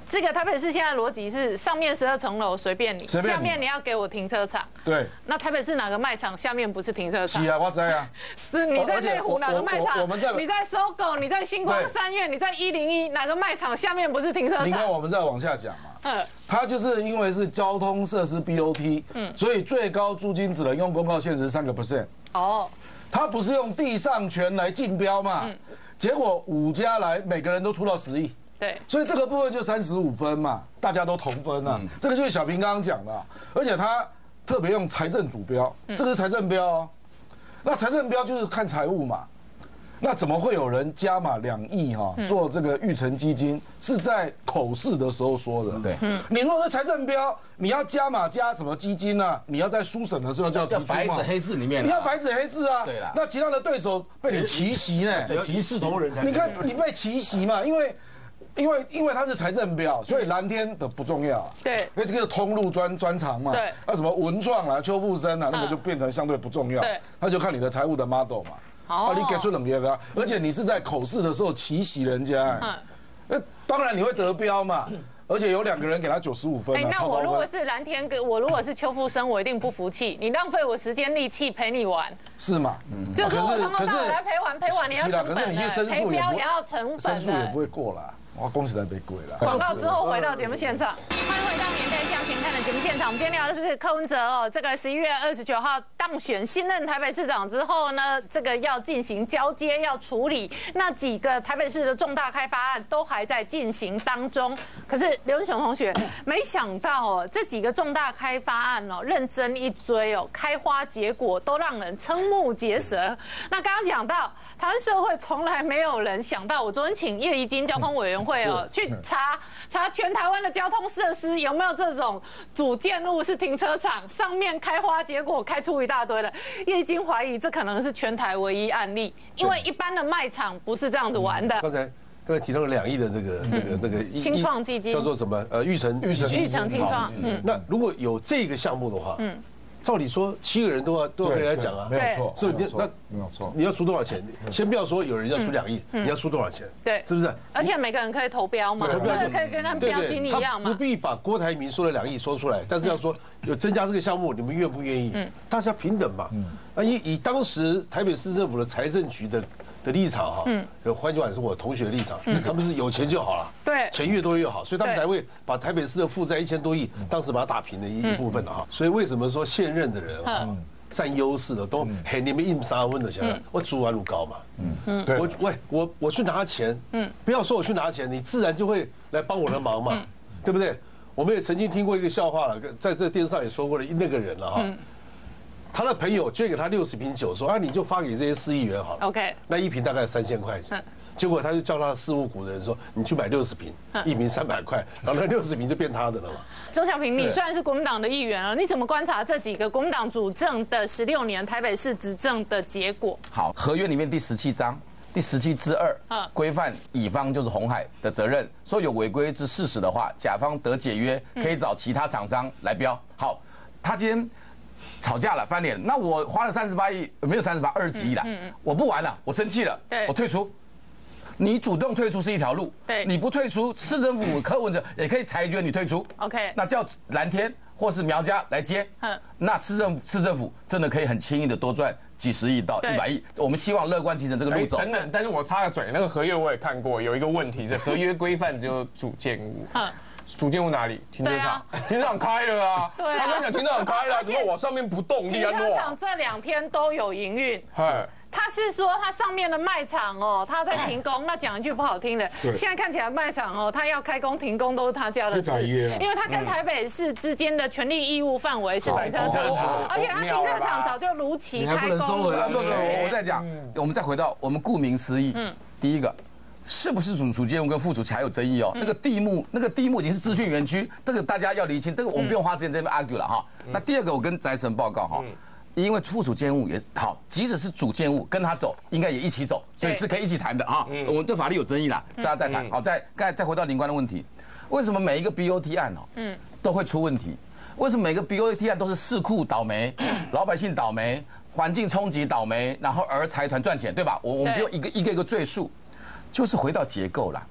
Speaker 1: 这个台北市现在逻辑是上面十二层楼随便你，下面你要给我停车场。
Speaker 13: 对。
Speaker 1: 那台北市哪个卖场下面不是停车场？
Speaker 13: 是啊，我在啊。<laughs>
Speaker 1: 是你在内湖哪个卖场？我们在。你在搜狗，你在星光三院，你在一零一哪个卖场下面不是停车场？
Speaker 13: 你看我们再往下讲嘛。嗯。它就是因为是交通设施 BOT，嗯，所以最高租金只能用公告限值三个 percent。哦。它不是用地上权来竞标嘛？嗯。结果五家来，每个人都出到十亿。
Speaker 1: 对，
Speaker 13: 所以这个部分就三十五分嘛，大家都同分啊。这个就是小平刚刚讲的，而且他特别用财政主标，这个是财政标哦。那财政标就是看财务嘛。那怎么会有人加码两亿哈做这个育成基金？是在口试的时候说的。
Speaker 14: 对，
Speaker 13: 你如果是财政标，你要加码加什么基金呢？你要在书审的时候就要提出
Speaker 14: 白纸黑字里面。
Speaker 13: 你要白纸黑字啊。
Speaker 14: 对啦。
Speaker 13: 那其他的对手被你奇袭呢？
Speaker 14: 歧视
Speaker 13: 同仁。你看你被奇袭嘛？因为。因为因为它是财政标，所以蓝天的不重要。
Speaker 1: 对，
Speaker 13: 因为这个通路专专长嘛。
Speaker 1: 对。
Speaker 13: 那什么文创啊、邱富生啊，那个就变成相对不重要。
Speaker 1: 对。
Speaker 13: 那就看你的财务的 model 嘛。好。你给出冷个，而且你是在口试的时候奇袭人家。嗯。那当然你会得标嘛，而且有两个人给他九十五分。哎，
Speaker 1: 那我如果是蓝天哥，我如果是邱富生，我一定不服气。你浪费我时间力气陪你玩。
Speaker 13: 是嘛？
Speaker 1: 嗯。就是我从头到尾来陪玩，陪玩你要成本赔标也要成本
Speaker 13: 申诉也不会过了。哇，恭喜他被鬼了！
Speaker 1: 广告之后回到节目现场，欢迎回到《年代向前看》的节目现场。我们今天聊的是柯文哲哦，这个十一月二十九号当选新任台北市长之后呢，这个要进行交接，要处理那几个台北市的重大开发案都还在进行当中。可是刘文雄同学，没想到哦，这几个重大开发案哦，认真一追哦，开花结果都让人瞠目结舌。那刚刚讲到台湾社会从来没有人想到，我昨天请叶宜金交通委员。会哦，去查查全台湾的交通设施有没有这种主建物是停车场，上面开花，结果开出一大堆的。叶经怀疑这可能是全台唯一案例，因为一般的卖场不是这样子玩的。
Speaker 13: 刚才
Speaker 12: 刚才提到了两亿的这个那个那个
Speaker 1: 清创基金
Speaker 12: 叫做什么？呃，玉成
Speaker 13: 玉成
Speaker 1: 玉成清创，
Speaker 12: 嗯，那如果有这个项目的话，嗯。照理说，七个人都要都要跟人家讲啊，
Speaker 13: 没有错，
Speaker 12: 是不是？那
Speaker 13: 没有错，
Speaker 12: 你要出多少钱？先不要说有人要出两亿，你要出多少钱？
Speaker 1: 对，
Speaker 12: 是不是？
Speaker 1: 而且每个人可以投标嘛，这个可以跟他们标金一样嘛。
Speaker 12: 不必把郭台铭说的两亿说出来，但是要说有增加这个项目，你们愿不愿意？嗯，大家平等嘛。嗯，那以以当时台北市政府的财政局的。的立场哈，嗯，换句话是我同学的立场，他们是有钱就好了，
Speaker 1: 对，
Speaker 12: 钱越多越好，所以他们才会把台北市的负债一千多亿，当时把它打平的一一部分的哈。所以为什么说现任的人哈占优势的都嘿你们硬杀温的钱，我主完路高嘛，嗯。嗯，我喂我我去拿钱，嗯，不要说我去拿钱，你自然就会来帮我的忙嘛，对不对？我们也曾经听过一个笑话了，在这电视上也说过了，那个人了哈。他的朋友捐给他六十瓶酒，说啊，你就发给这些四亿元好了。
Speaker 1: OK，
Speaker 12: 那一瓶大概三千块钱。结果他就叫他事务股的人说，你去买六十瓶，一瓶三百块，然后那六十瓶就变他的了嘛。
Speaker 1: 周小平，你虽然是国民党的议员啊，你怎么观察这几个国民党主政的十六年台北市执政的结果？
Speaker 14: 好，合约里面第十七章第十七之二，规范乙方就是红海的责任，说有违规之事实的话，甲方得解约，可以找其他厂商来标。好，他今天。吵架了，翻脸。那我花了三十八亿，没有三十八，二十几亿了。我不玩了，我生气了，我退出。你主动退出是一条路，对你不退出，市政府柯文哲也可以裁决你退出。
Speaker 1: OK，
Speaker 14: 那叫蓝天或是苗家来接。嗯那市政市政府真的可以很轻易的多赚几十亿到一百亿。我们希望乐观其成这个路走。
Speaker 6: 等等，但是我插个嘴，那个合约我也看过，有一个问题是合约规范只有主建物。主建物哪里？停车场，停车场开了啊！<laughs>
Speaker 1: 对，
Speaker 6: 他跟你讲停车场开了，怎么我上面不动？
Speaker 1: 停车场这两天都有营运。他是说他上面的卖场哦，他在停工。那讲一句不好听的，现在看起来卖场哦，他要开工停工都是他家的事，因为他跟台北市之间的权利义务范围是停车场，而且他停车场早就如期开工。不
Speaker 14: 不不，我再讲，我们再回到我们顾名思义，嗯，第一个。是不是主主建物跟副主才有争议哦？那个地目，那个地目已经是资讯园区，这个大家要厘清，这个我们不用花时间在那边 argue 了哈。那第二个，我跟翟神报告哈，因为副主建物也好，即使是主建物跟他走，应该也一起走，所以是可以一起谈的啊。我们这法律有争议啦，大家再谈。好，再再再回到林官的问题，为什么每一个 BOT 案哦，嗯，都会出问题？为什么每个 BOT 案都是市库倒霉，老百姓倒霉，环境冲击倒霉，然后而财团赚钱，对吧？我我们不用一个一个一个赘述。就是回到结构啦，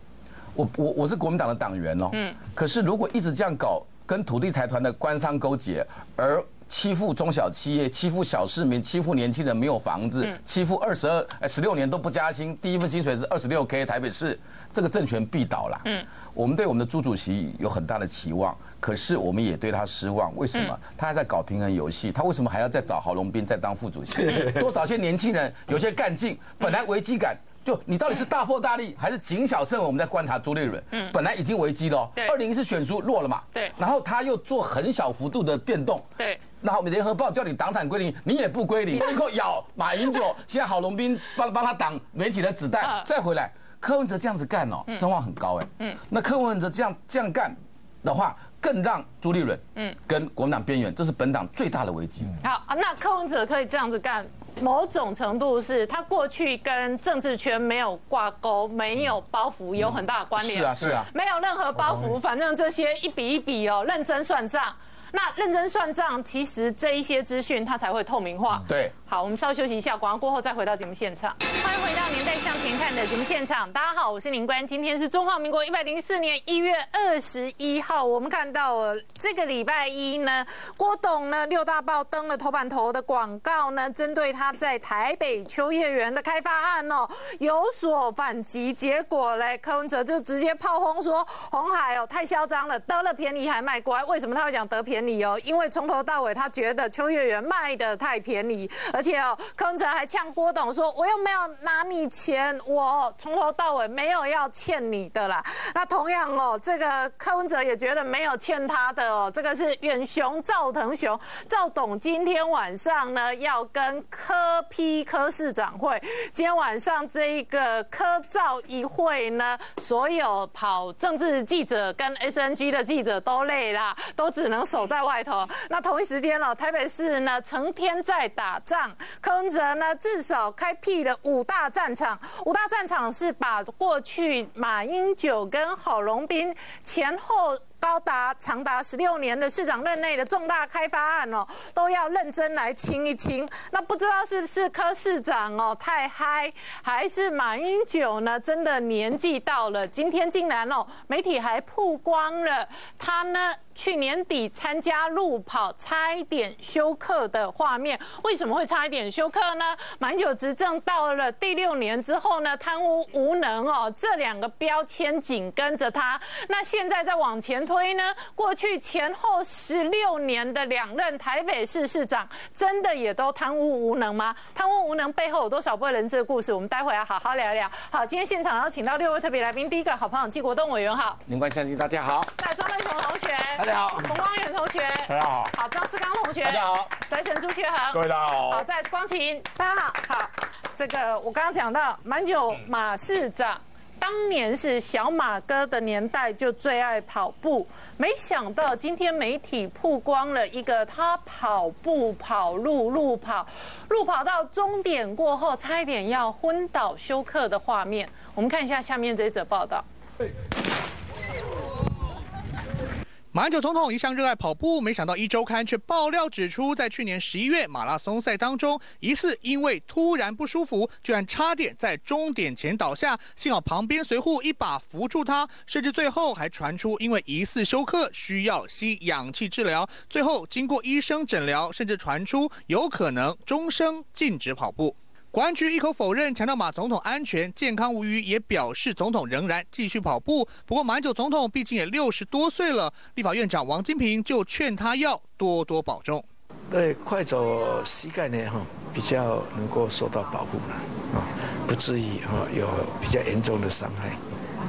Speaker 14: 我我我是国民党的党员哦，嗯，可是如果一直这样搞，跟土地财团的官商勾结，而欺负中小企业，欺负小市民，欺负年轻人没有房子，欺负二十二哎十六年都不加薪，第一份薪水是二十六 K，台北市这个政权必倒了。嗯，我们对我们的朱主席有很大的期望，可是我们也对他失望。为什么？他还在搞平衡游戏，他为什么还要再找郝龙斌再当副主席？<laughs> 多找些年轻人，有些干劲，本来危机感。就你到底是大破大立还是谨小慎微？我们在观察朱立伦，嗯，本来已经危机了，对，二零一四选书弱了嘛，
Speaker 1: 对，
Speaker 14: 然后他又做很小幅度的变动，
Speaker 1: 对，
Speaker 14: 然后联合报叫你党产归零，你也不归零，立刻咬马英九，现在郝龙斌帮帮他挡媒体的子弹，再回来，柯文哲这样子干哦，声望很高哎，嗯，那柯文哲这样这样干的话，更让朱立伦，嗯，跟国民党边缘，这是本党最大的危机。
Speaker 1: 好，那柯文哲可以这样子干。某种程度是他过去跟政治圈没有挂钩，没有包袱，有很大的关联。
Speaker 14: 是啊，是啊，
Speaker 1: 没有任何包袱，反正这些一笔一笔哦，认真算账。那认真算账，其实这一些资讯它才会透明化。
Speaker 14: 对，
Speaker 1: 好，我们稍微休息一下，广告过后再回到节目现场。欢迎回到《年代向前看》的节目现场，大家好，我是林官，今天是中华民国一百零四年一月二十一号。我们看到这个礼拜一呢，郭董呢六大报登了头版头的广告呢，针对他在台北秋叶原的开发案哦有所反击，结果嘞，柯文哲就直接炮轰说红海哦太嚣张了，得了便宜还卖乖。为什么他会讲得便宜？理由，因为从头到尾他觉得秋叶原卖的太便宜，而且哦，柯文哲还呛郭董说：“我又没有拿你钱，我从头到尾没有要欠你的啦。”那同样哦，这个柯文哲也觉得没有欠他的哦。这个是远雄赵腾雄赵董今天晚上呢要跟科批科市长会，今天晚上这一个科赵一会呢，所有跑政治记者跟 SNG 的记者都累啦，都只能守。在外头。那同一时间呢，台北市呢成天在打仗，柯文哲呢至少开辟了五大战场。五大战场是把过去马英九跟郝龙斌前后。高达长达十六年的市长任内的重大开发案哦，都要认真来清一清。那不知道是不是柯市长哦太嗨，还是马英九呢？真的年纪到了，今天竟然哦，媒体还曝光了他呢。去年底参加路跑，差一点休克的画面，为什么会差一点休克呢？马英九执政到了第六年之后呢，贪污无能哦，这两个标签紧跟着他。那现在再往前推呢？过去前后十六年的两任台北市市长，真的也都贪污无能吗？贪污无能背后有多少不为人知的故事？我们待会要好好聊一聊。好，今天现场要请到六位特别来宾，第一个好朋友季国栋委员好，
Speaker 21: 林冠相信大家好，
Speaker 1: 那张文雄同学。
Speaker 21: 大家好，
Speaker 1: 洪光远同学，
Speaker 21: 大家好，
Speaker 1: 好张世刚同学，
Speaker 21: 大家好，
Speaker 1: 翟神朱学恒，
Speaker 21: 各位大家好，
Speaker 1: 好在光晴，大家好，好，这个我刚刚讲到满九马市长，当年是小马哥的年代就最爱跑步，没想到今天媒体曝光了一个他跑步跑路路跑，路跑到终点过后差一点要昏倒休克的画面，我们看一下下面这一则报道。
Speaker 22: 马英九总统一向热爱跑步，没想到一周刊却爆料指出，在去年十一月马拉松赛当中，疑似因为突然不舒服，居然差点在终点前倒下，幸好旁边随护一把扶住他，甚至最后还传出因为疑似休克需要吸氧气治疗，最后经过医生诊疗，甚至传出有可能终生禁止跑步。国安局一口否认，强调马总统安全健康无虞，也表示总统仍然继续跑步。不过马英九总统毕竟也六十多岁了，立法院长王金平就劝他要多多保重。
Speaker 23: 对，快走膝盖呢哈比较能够受到保护了啊，不至于哈有比较严重的伤害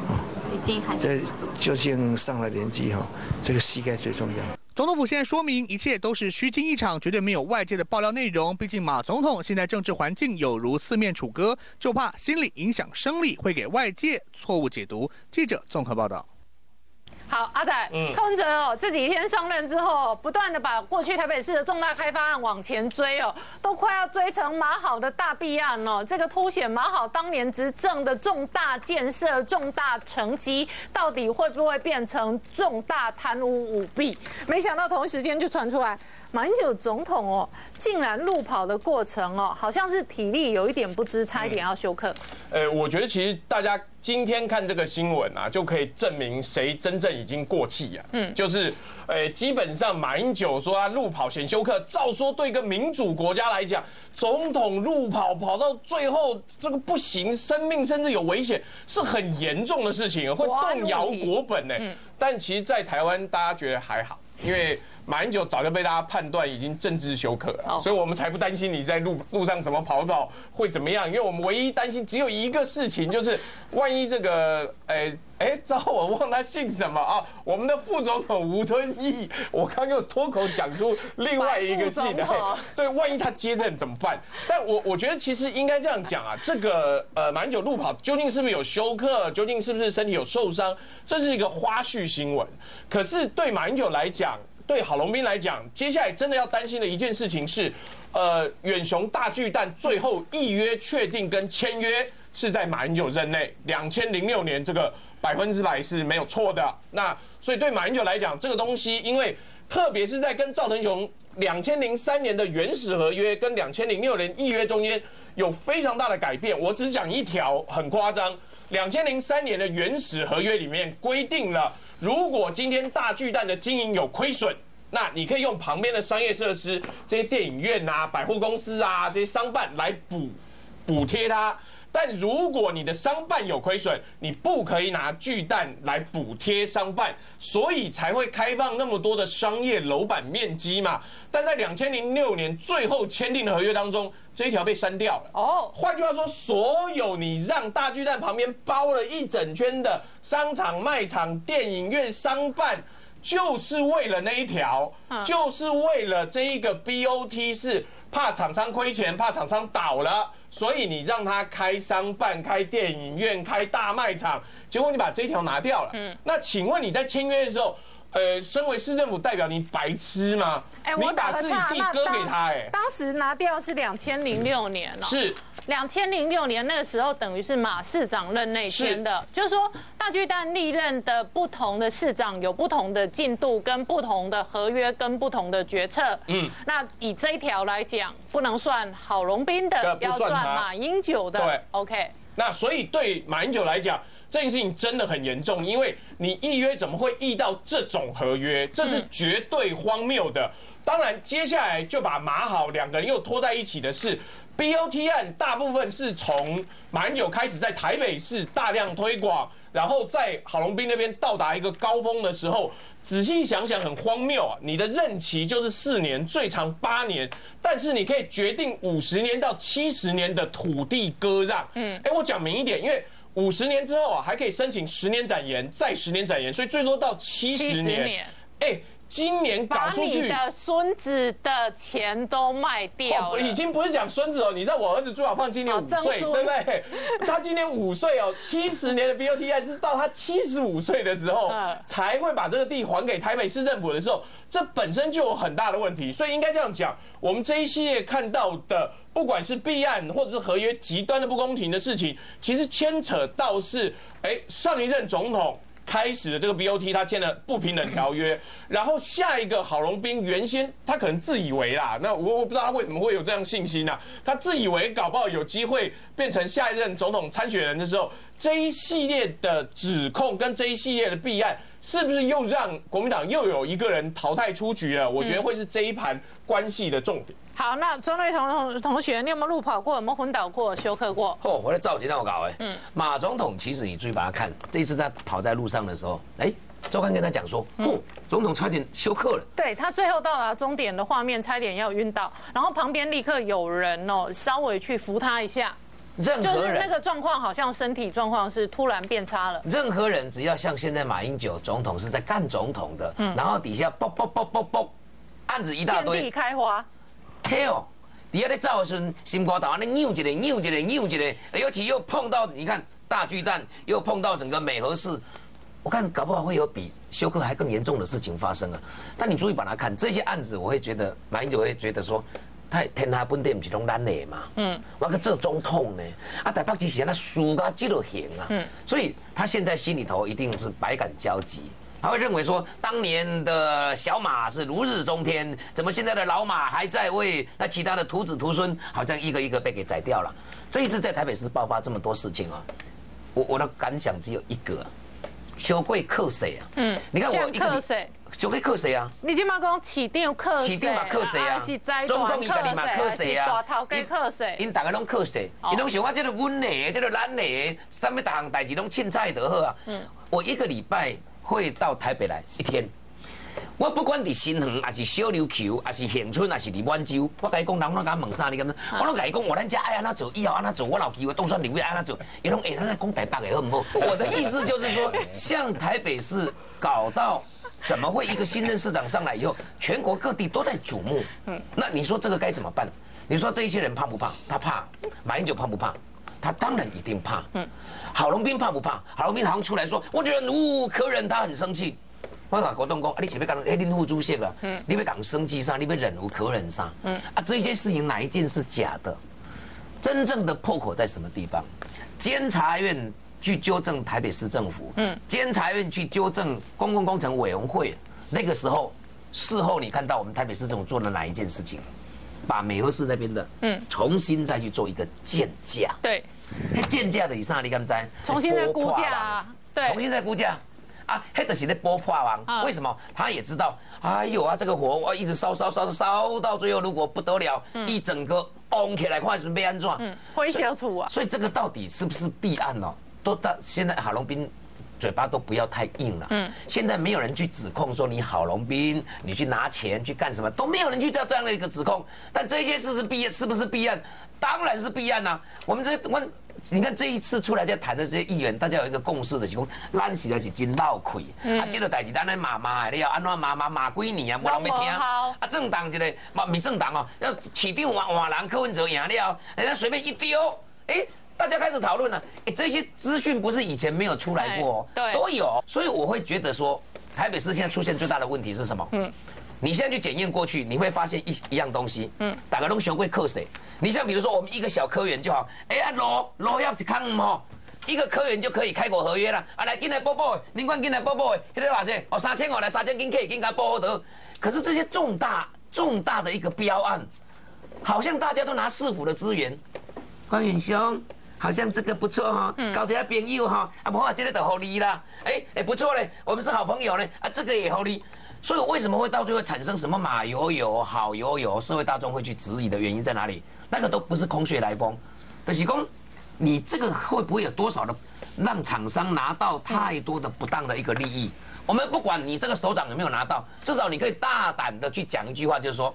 Speaker 23: 啊。已经还这究竟上了年纪哈，这个膝盖最重要。
Speaker 22: 总统府现在说明，一切都是虚惊一场，绝对没有外界的爆料内容。毕竟马总统现在政治环境有如四面楚歌，就怕心理影响生理，会给外界错误解读。记者综合报道。
Speaker 1: 好，阿仔，柯文哲哦，这几天上任之后，不断的把过去台北市的重大开发案往前追哦，都快要追成马好的大弊案哦。这个凸显马好当年执政的重大建设、重大成绩，到底会不会变成重大贪污舞弊？没想到同一时间就传出来。马英九总统哦，竟然路跑的过程哦，好像是体力有一点不支，差一点要休克。
Speaker 6: 呃，我觉得其实大家今天看这个新闻啊，就可以证明谁真正已经过气啊。嗯，就是，呃，基本上马英九说他路跑险休克，照说对一个民主国家来讲，总统路跑跑到最后这个不行，生命甚至有危险，是很严重的事情，会动摇国本呢。但其实，在台湾大家觉得还好，因为。马英九早就被大家判断已经政治休克了，所以我们才不担心你在路路上怎么跑一跑会怎么样，因为我们唯一担心只有一个事情，就是万一这个，哎哎，糟我忘他姓什么啊？我们的副总统吴敦义，我刚又脱口讲出另外一个姓的，对，万一他接任怎么办？但我我觉得其实应该这样讲啊，这个呃马英九路跑究竟是不是有休克，究竟是不是身体有受伤，这是一个花絮新闻。可是对马英九来讲，对郝龙斌来讲，接下来真的要担心的一件事情是，呃，远雄大巨蛋最后预约确定跟签约是在马英九任内，两千零六年这个百分之百是没有错的。那所以对马英九来讲，这个东西，因为特别是在跟赵腾雄两千零三年的原始合约跟两千零六年预约中间有非常大的改变。我只讲一条，很夸张，两千零三年的原始合约里面规定了。如果今天大巨蛋的经营有亏损，那你可以用旁边的商业设施，这些电影院啊、百货公司啊、这些商办来补补贴它。但如果你的商办有亏损，你不可以拿巨蛋来补贴商办，所以才会开放那么多的商业楼板面积嘛。但在两千零六年最后签订的合约当中，这一条被删掉了。哦，换句话说，所有你让大巨蛋旁边包了一整圈的商场、卖场、电影院、商办，就是为了那一条，就是为了这一个 BOT，是怕厂商亏钱，怕厂商倒了。所以你让他开商办、开电影院、开大卖场，结果你把这条拿掉了。嗯，那请问你在签约的时候，呃，身为市政府代表，你白痴吗？哎，我打自己地割给他，哎，
Speaker 1: 当时拿掉是两千零六年了，
Speaker 6: 是
Speaker 1: 两千零六年那个时候，等于是马市长任内签的，就是说大巨蛋历任的不同的市长有不同的进度、跟不同的合约、跟不同的决策。嗯，那以这一条来讲，不能算郝龙斌的，要算马英九的。
Speaker 6: 对
Speaker 1: ，OK。
Speaker 6: 那所以对马英九来讲。这件事情真的很严重，因为你预约怎么会遇到这种合约？这是绝对荒谬的。当然，接下来就把马好两个人又拖在一起的是 BOT 案，大部分是从马英九开始在台北市大量推广，然后在郝龙斌那边到达一个高峰的时候，仔细想想很荒谬啊！你的任期就是四年，最长八年，但是你可以决定五十年到七十年的土地割让。嗯，哎，我讲明一点，因为。五十年之后啊，还可以申请十年展延，再十年展延，所以最多到七十年。哎，今年搞出去，
Speaker 1: 把你的孙子的钱都卖掉了。
Speaker 6: 已经不是讲孙子哦，你知道我儿子朱小胖今年五岁，对不对？<laughs> 他今年五岁哦，七十年的 BOTI 是到他七十五岁的时候才会把这个地还给台北市政府的时候，这本身就有很大的问题，所以应该这样讲。我们这一系列看到的。不管是弊案或者是合约极端的不公平的事情，其实牵扯到是，哎，上一任总统开始的这个 BOT 他签了不平等条约，<laughs> 然后下一个郝龙斌原先他可能自以为啦，那我我不知道他为什么会有这样信心呢？他自以为搞不好有机会变成下一任总统参选人的时候，这一系列的指控跟这一系列的弊案，是不是又让国民党又有一个人淘汰出局了？我觉得会是这一盘关系的重点。
Speaker 1: 好，那庄瑞彤同同学，你有没有路跑过？有没有昏倒过、休克过？
Speaker 21: 哦，我在造几那搞哎。嗯，马总统其实你注意把他看，这一次他跑在路上的时候，哎，周刊跟他讲说，哦，总统差点休克了。
Speaker 1: 对他最后到达终点的画面，差点要晕倒，然后旁边立刻有人哦，稍微去扶他一下。
Speaker 21: 任何人
Speaker 1: 就是那个状况，好像身体状况是突然变差了。
Speaker 21: 任何人只要像现在马英九总统是在干总统的，嗯，然后底下啵啵啵啵啵，案子一大堆，
Speaker 1: 遍地开花。
Speaker 21: hell，底下在造的时候，心肝胆，那扭一个，扭一个，扭一个，尤其又碰到你看大巨蛋，又碰到整个美和市，我看搞不好会有比休克还更严重的事情发生啊！但你注意把它看这些案子，我会觉得马英九会觉得说，他天下本地不是拢咱的嘛，嗯，我去做总统呢，啊台北之前他输到这都行啊，嗯，所以他现在心里头一定是百感交集。他会认为说，当年的小马是如日中天，怎么现在的老马还在位？那其他的徒子徒孙好像一个一个被给宰掉了。这一次在台北市爆发这么多事情啊，我我的感想只有一个：修贵克谁啊？嗯，你看我一个修贵克谁啊？
Speaker 1: 你即马讲起定克
Speaker 21: 起定嘛靠谁啊？中共一个立马克谁啊？
Speaker 1: 大头家靠谁？
Speaker 21: 因大家拢靠谁？因拢想我这个温的，这个蓝的，上面大行代志拢凊彩得好啊。嗯，我一个礼拜。会到台北来一天，我不管伫新园，还是小琉球，还是恒春，还是伫满洲，我甲伊讲，人拢甲问啥？你敢？我拢甲伊讲，我咱家爱安怎做，以后安怎做，我老机会东山里会安怎做，伊拢哎，咱来讲台北的好唔好？<laughs> 我的意思就是说，像台北市搞到，怎么会一个新任市长上来以后，全国各地都在瞩目？嗯，那你说这个该怎么办？你说这一些人怕不怕？他怕，马英九怕不怕？他当然一定怕。嗯，郝龙斌怕不怕？郝龙斌好像出来说，我忍无可忍，他很生气。我讲国栋公，啊，你是要讲哎，林副主席了？嗯，你要讲生气啥？你要忍无可忍啥？嗯，啊，这些事情哪一件是假的？真正的破口在什么地方？监察院去纠正台北市政府，嗯，监察院去纠正公共工程委员会，那个时候事后你看到我们台北市政府做了哪一件事情？把美和市那边的，嗯，重新再去做一个建价，
Speaker 1: 对，
Speaker 21: 建价的以上你敢知？
Speaker 1: 重新再估价，
Speaker 21: 对，重新再估价，啊，黑的是在拨破王，为什么？他也知道，哎呦啊，这个火我一直烧烧烧烧到最后，如果不得了，一整个崩起来，快准备安装，嗯，
Speaker 1: 会消除啊。
Speaker 21: 所以这个到底是不是弊案呢？都到现在，郝龙斌。嘴巴都不要太硬了。嗯，现在没有人去指控说你郝龙斌，你去拿钱去干什么，都没有人去做这样的一个指控。但这些事是必案，是不是必案？当然是必案呐。我们这问，你看这一次出来在谈的这些议员，大家有一个共识的，是讲烂起来是真闹亏。啊，这个代志咱来骂骂，你要安怎骂骂骂几年啊？无人要听。啊，政党一个，嘛咪政党哦，要市长换换人，柯文哲赢了，人家随便一丢，哎。大家开始讨论了，哎，这些资讯不是以前没有出来过，
Speaker 1: 对，
Speaker 21: 都有，所以我会觉得说，台北市现在出现最大的问题是什么？嗯，你现在去检验过去，你会发现一一样东西。嗯，打个龙熊会克谁？你像比如说我们一个小科员就好，哎呀，罗罗要一康哦，一个科员就可以开口合约了。啊，来进来报报，林冠进来报报，现在多少钱？哦，三千哦，来三千，金可以给他报得。可是这些重大重大的一个标案，好像大家都拿市府的资源。关远兄，好像这个不错哈，搞起来朋友哈，啊不啊，这个都好利啦，哎哎不错嘞，我们是好朋友嘞，啊这个也好利。所以为什么会到最后产生什么马友友、好友友，社会大众会去质疑的原因在哪里？那个都不是空穴来风，德喜公，你这个会不会有多少的让厂商拿到太多的不当的一个利益？我们不管你这个手掌有没有拿到，至少你可以大胆的去讲一句话，就是说，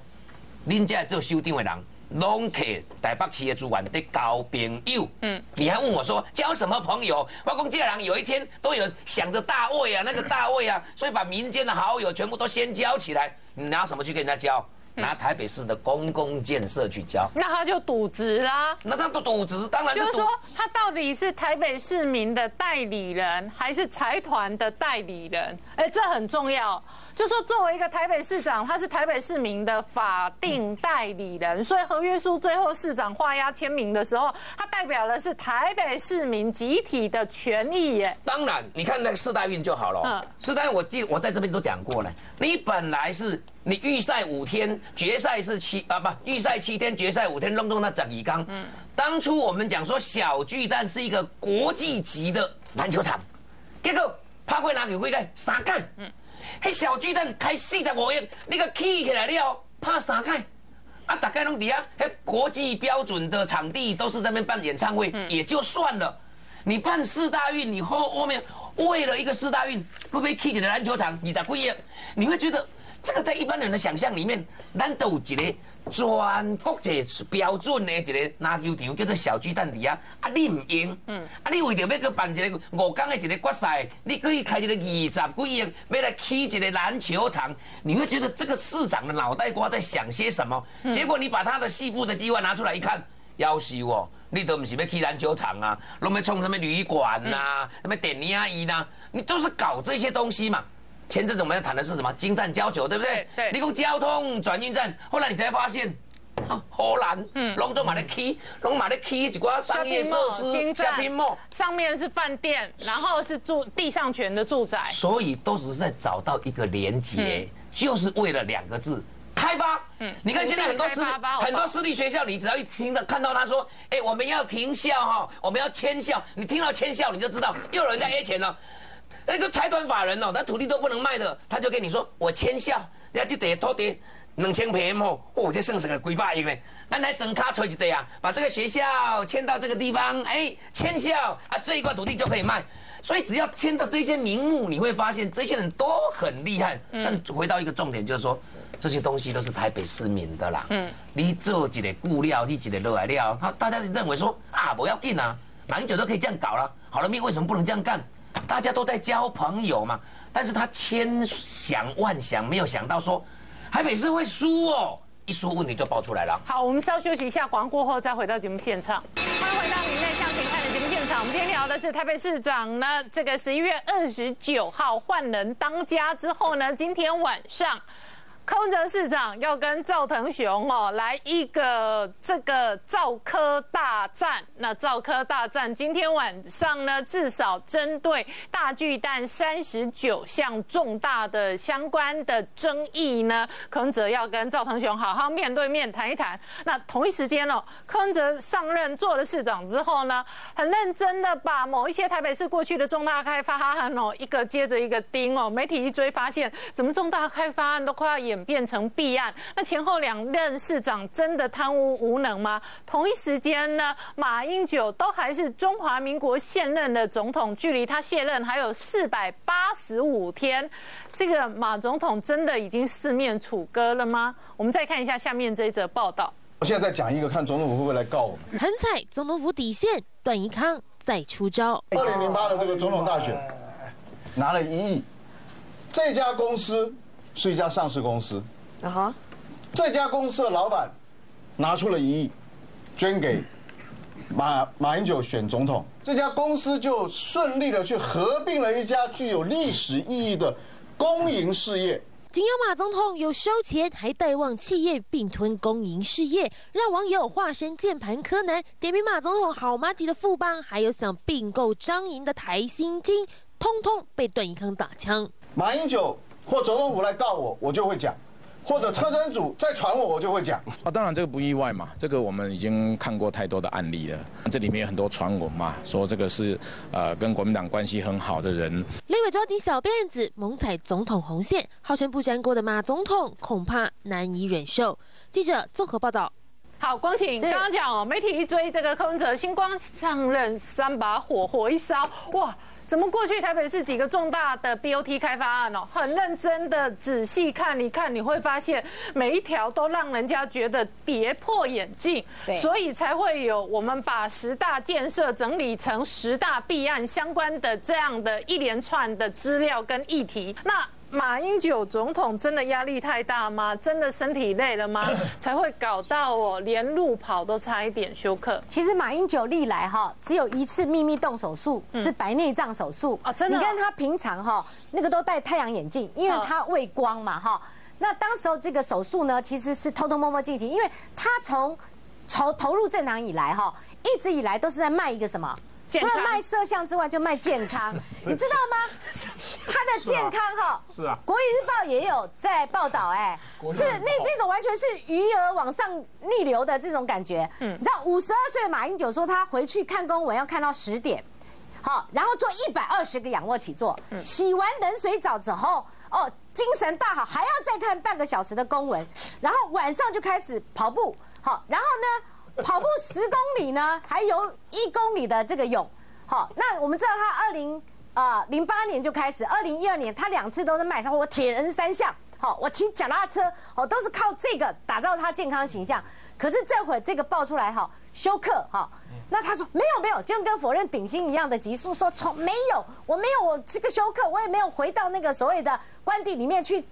Speaker 21: 您家只有修订的人，拢客台北企业主管的交朋友。嗯，你还问我说交什么朋友？我讲这人有一天都有想着大卫啊，那个大卫啊，<laughs> 所以把民间的好友全部都先交起来，你拿什么去跟人家交？拿台北市的公共建设去交，
Speaker 1: 那他就渎职啦。
Speaker 21: 那他都渎职，当然
Speaker 1: 就是说，他到底是台北市民的代理人，还是财团的代理人？哎，这很重要。就说作为一个台北市长，他是台北市民的法定代理人，所以合约书最后市长画押签名的时候，他代表的是台北市民集体的权益耶。
Speaker 21: 当然，你看那个四大运就好了。嗯，四代我记我在这边都讲过了，你本来是你预赛五天，决赛是七啊不，预赛七天，决赛五天，弄弄那整一缸。嗯，当初我们讲说小巨蛋是一个国际级的篮球场，结果他会拿球会盖三干。嗯。迄小巨蛋开四十五亿，那个起起来了，怕啥开？啊，大概拢底下，迄国际标准的场地都是在那边办演唱会，也就算了。你办四大运，你后后面为了一个四大运，会不会起起来篮球场？你在贵阳，你会觉得？这个在一般人的想象里面，难道有一个全国际标准的一个篮球场，叫做小巨蛋底啊。啊，你唔用，嗯，啊，你为着要去办一个五港的一个决赛，你可以开一个二十几亿，要来起一个篮球场，你会觉得这个市长的脑袋瓜在想些什么？结果你把他的细部的计划拿出来一看，要死哦！你都唔是要起篮球场啊，拢要冲什么旅馆呐，什么电影院呐，你都是搞这些东西嘛。前阵子我们要谈的是什么？金站交球，对不对？
Speaker 1: 对。
Speaker 21: 你讲交通转运站，后来你才发现，荷兰，嗯，龙州马的 key，龙马的 key 一挂商业设施，
Speaker 1: 金站上面是饭店，然后是住地上权的住宅。
Speaker 21: 所以都只是在找到一个连接，就是为了两个字：开发。嗯。你看现在很多私很多私立学校，你只要一听到看到他说，哎，我们要停校哈，我们要迁校，你听到迁校你就知道又有人在 A 钱了。那个财团法人哦，他土地都不能卖的，他就跟你说我签下，人家就得土地两千平哦，我，这剩什个几百亿嘞？那来整卡锤一对啊，把这个学校迁到这个地方，哎，迁校啊，这一块土地就可以卖。所以只要迁到这些名目，你会发现这些人都很厉害。但回到一个重点，就是说这些东西都是台北市民的啦。嗯，你做几个布料，你几个热来料，他大家认为说啊，不要紧啊，马英九都可以这样搞了，好了命为什么不能这样干？大家都在交朋友嘛，但是他千想万想，没有想到说台北市会输哦，一输问题就爆出来了。
Speaker 1: 好，我们稍休息一下，广过后再回到节目现场。欢迎回到《明媚向前看》的节目现场，我们今天聊的是台北市长呢，这个十一月二十九号换人当家之后呢，今天晚上。康泽市长要跟赵腾雄哦来一个这个赵科大战。那赵科大战今天晚上呢，至少针对大巨蛋三十九项重大的相关的争议呢，柯文哲要跟赵腾雄好好面对面谈一谈。那同一时间哦，柯文哲上任做了市长之后呢，很认真的把某一些台北市过去的重大开发案哦，一个接着一个盯哦，媒体一追发现，怎么？重大开发案都快要演。变成弊案，那前后两任市长真的贪污无能吗？同一时间呢，马英九都还是中华民国现任的总统，距离他卸任还有四百八十五天，这个马总统真的已经四面楚歌了吗？我们再看一下下面这一则报道。
Speaker 13: 我现在再讲一个，看总统府会不会来告我们？
Speaker 24: 很彩总统府底线，段宜康再出招。
Speaker 13: 二零零八的这个总统大选，拿了一亿，这家公司。是一家上市公司，啊哈，这家公司的老板拿出了一亿，捐给马马英九选总统，这家公司就顺利的去合并了一家具有历史意义的
Speaker 25: 公营事业。
Speaker 24: 仅有马总统有收钱，还带望企业并吞公营事业，让网友化身键盘柯南，点名马总统好妈级的富邦，还有想并购张营的台新金，通通被段宜康打枪。
Speaker 25: 马英九或总统府来告我，我就会讲。或者特征组再传我，我就会讲。
Speaker 26: 啊，当然这个不意外嘛，这个我们已经看过太多的案例了。这里面有很多传闻嘛，说这个是呃跟国民党关系很好的人。
Speaker 24: 立委抓紧小辫子，猛踩总统红线，号称不沾锅的马总统恐怕难以忍受。记者综合报道。
Speaker 1: 好，光晴刚刚讲哦，媒体一追这个柯文哲，星光上任三把火，火一烧，哇！怎么过去台北市几个重大的 BOT 开发案哦，很认真的仔细看一看，你会发现每一条都让人家觉得跌破眼镜，所以才会有我们把十大建设整理成十大弊案相关的这样的一连串的资料跟议题。那。马英九总统真的压力太大吗？真的身体累了吗？<coughs> 才会搞到我连路跑都差一点休克。
Speaker 7: 其实马英九历来哈只有一次秘密动手术，是白内障手术
Speaker 1: 哦，真的。
Speaker 7: 你看他平常哈那个都戴太阳眼镜，因为他畏光嘛哈。那当时候这个手术呢，其实是偷偷摸摸进行，因为他从从投入政党以来哈，一直以来都是在卖一个什么？除了卖色相之外，就卖健康，<laughs> 你知道吗？他的健康哈，
Speaker 6: 是啊，
Speaker 7: 国语日报也有在报道，哎，是那那种完全是余额往上逆流的这种感觉。嗯，你知道五十二岁的马英九说他回去看公文要看到十点，好，然后做一百二十个仰卧起坐，洗完冷水澡之后，哦，精神大好，还要再看半个小时的公文，然后晚上就开始跑步，好，然后呢？跑步十公里呢，还游一公里的这个泳，好，那我们知道他二零啊零八年就开始，二零一二年他两次都是卖上我铁人三项，好，我骑脚踏车，好，都是靠这个打造他健康形象。可是这会这个爆出来哈，休克哈，那他说没有没有，就跟否认顶薪一样的急速说从没有，我没有我这个休克，我也没有回到那个所谓的官邸里面去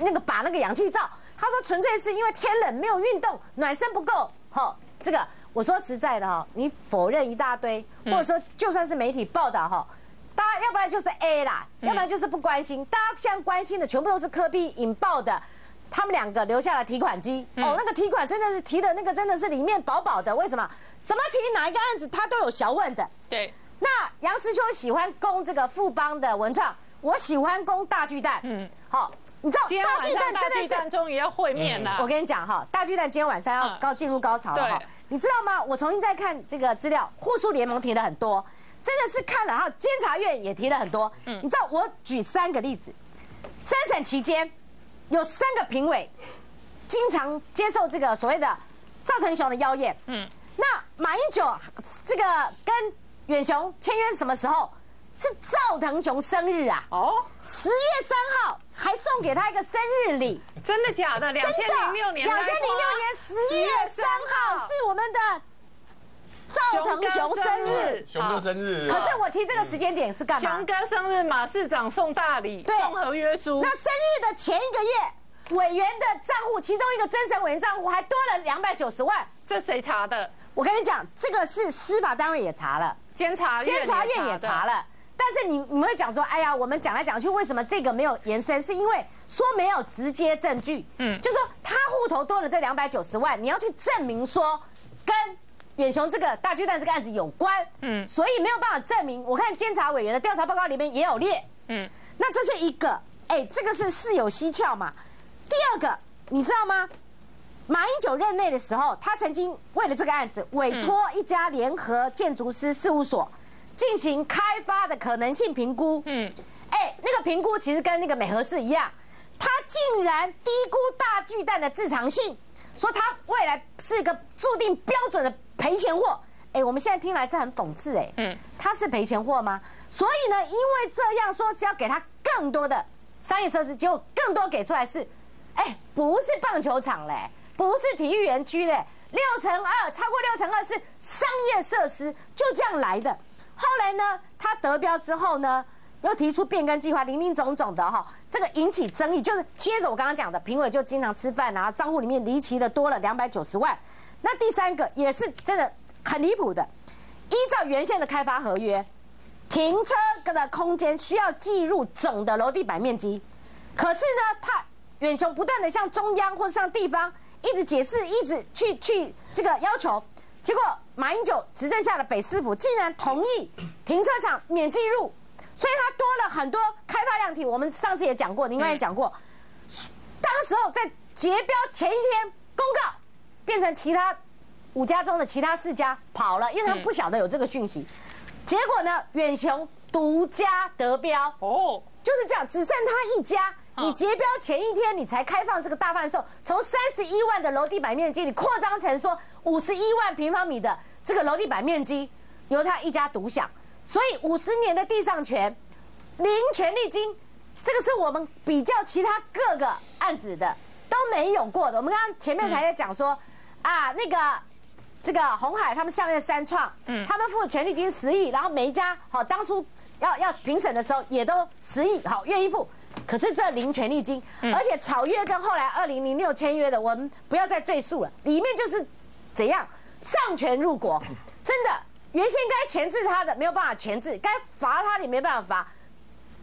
Speaker 7: 那个把那个氧气罩。他说纯粹是因为天冷没有运动，暖身不够。好，这个我说实在的哈，你否认一大堆，或者说就算是媒体报道哈，大家要不然就是 A 啦，要不然就是不关心。大家现在关心的全部都是科比引爆的，他们两个留下了提款机。哦，那个提款真的是提的那个真的是里面饱饱的。为什么？怎么提哪一个案子他都有小问的。
Speaker 1: 对。
Speaker 7: 那杨石秋喜欢攻这个富邦的文创，我喜欢攻大巨蛋。嗯。好。你知道大巨蛋真的
Speaker 1: 是终于要会面了。
Speaker 7: 我跟你讲哈，大巨蛋今天晚上要高进入高潮了哈。你知道吗？我重新再看这个资料，护数联盟提了很多，真的是看了哈。监察院也提了很多。嗯，你知道我举三个例子，三审期间有三个评委经常接受这个所谓的赵腾雄的邀宴。嗯，那马英九这个跟远雄签约是什么时候？是赵腾雄生日啊！哦，十月三号还送给他一个生日礼，
Speaker 1: 真的假的？两千零六年，
Speaker 7: 两千零六年十月三号是我们的赵腾雄生日，
Speaker 6: 雄哥生日。
Speaker 7: 可是我提这个时间点是干
Speaker 1: 嘛？雄哥生日，马市长送大礼，送合约书。
Speaker 7: 那生日的前一个月，委员的账户，其中一个真审委员账户还多了两百九十万，
Speaker 1: 这谁查的？
Speaker 7: 我跟你讲，这个是司法单位也查了，
Speaker 1: 监察
Speaker 7: 监察院也查了。但是你你们会讲说，哎呀，我们讲来讲去，为什么这个没有延伸？是因为说没有直接证据，嗯，就说他户头多了这两百九十万，你要去证明说跟远雄这个大巨蛋这个案子有关，嗯，所以没有办法证明。我看监察委员的调查报告里面也有列，嗯，那这是一个，哎，这个是事有蹊跷嘛。第二个，你知道吗？马英九任内的时候，他曾经为了这个案子委托一家联合建筑师事务所。进行开发的可能性评估，嗯，哎，那个评估其实跟那个美和市一样，他竟然低估大巨蛋的自偿性，说他未来是一个注定标准的赔钱货。哎，我们现在听来是很讽刺，哎，嗯，他是赔钱货吗？所以呢，因为这样说是要给他更多的商业设施，结果更多给出来是，哎，不是棒球场嘞，不是体育园区嘞，六乘二，超过六乘二是商业设施，就这样来的。后来呢，他得标之后呢，又提出变更计划，林林总总的哈，这个引起争议。就是接着我刚刚讲的，评委就经常吃饭，然后账户里面离奇的多了两百九十万。那第三个也是真的很离谱的，依照原先的开发合约，停车的空间需要计入总的楼地板面积。可是呢，他远雄不断的向中央或者向地方一直解释，一直去去这个要求，结果马英九执政下的北市府竟然同意停车场免计入，所以他多了很多开发量体。我们上次也讲过，您刚才讲过，当时候在结标前一天公告，变成其他五家中的其他四家跑了，因为他们不晓得有这个讯息。结果呢，远雄独家得标哦，就是这样，只剩他一家。你结标前一天，你才开放这个大贩售，从三十一万的楼地板面积，你扩张成说五十一万平方米的这个楼地板面积，由他一家独享，所以五十年的地上权，零权利金，这个是我们比较其他各个案子的都没有过的。我们刚刚前面才在讲说，啊，那个这个红海他们下面三创，嗯，他们付的权利金十亿，然后每一家好当初要要评审的时候也都十亿，好愿意付。可是这零权利金，而且草约跟后来二零零六签约的，我们不要再赘述了。里面就是怎样上权入国，<laughs> 真的原先该钳制他的没有办法钳制，该罚他也没办法罚。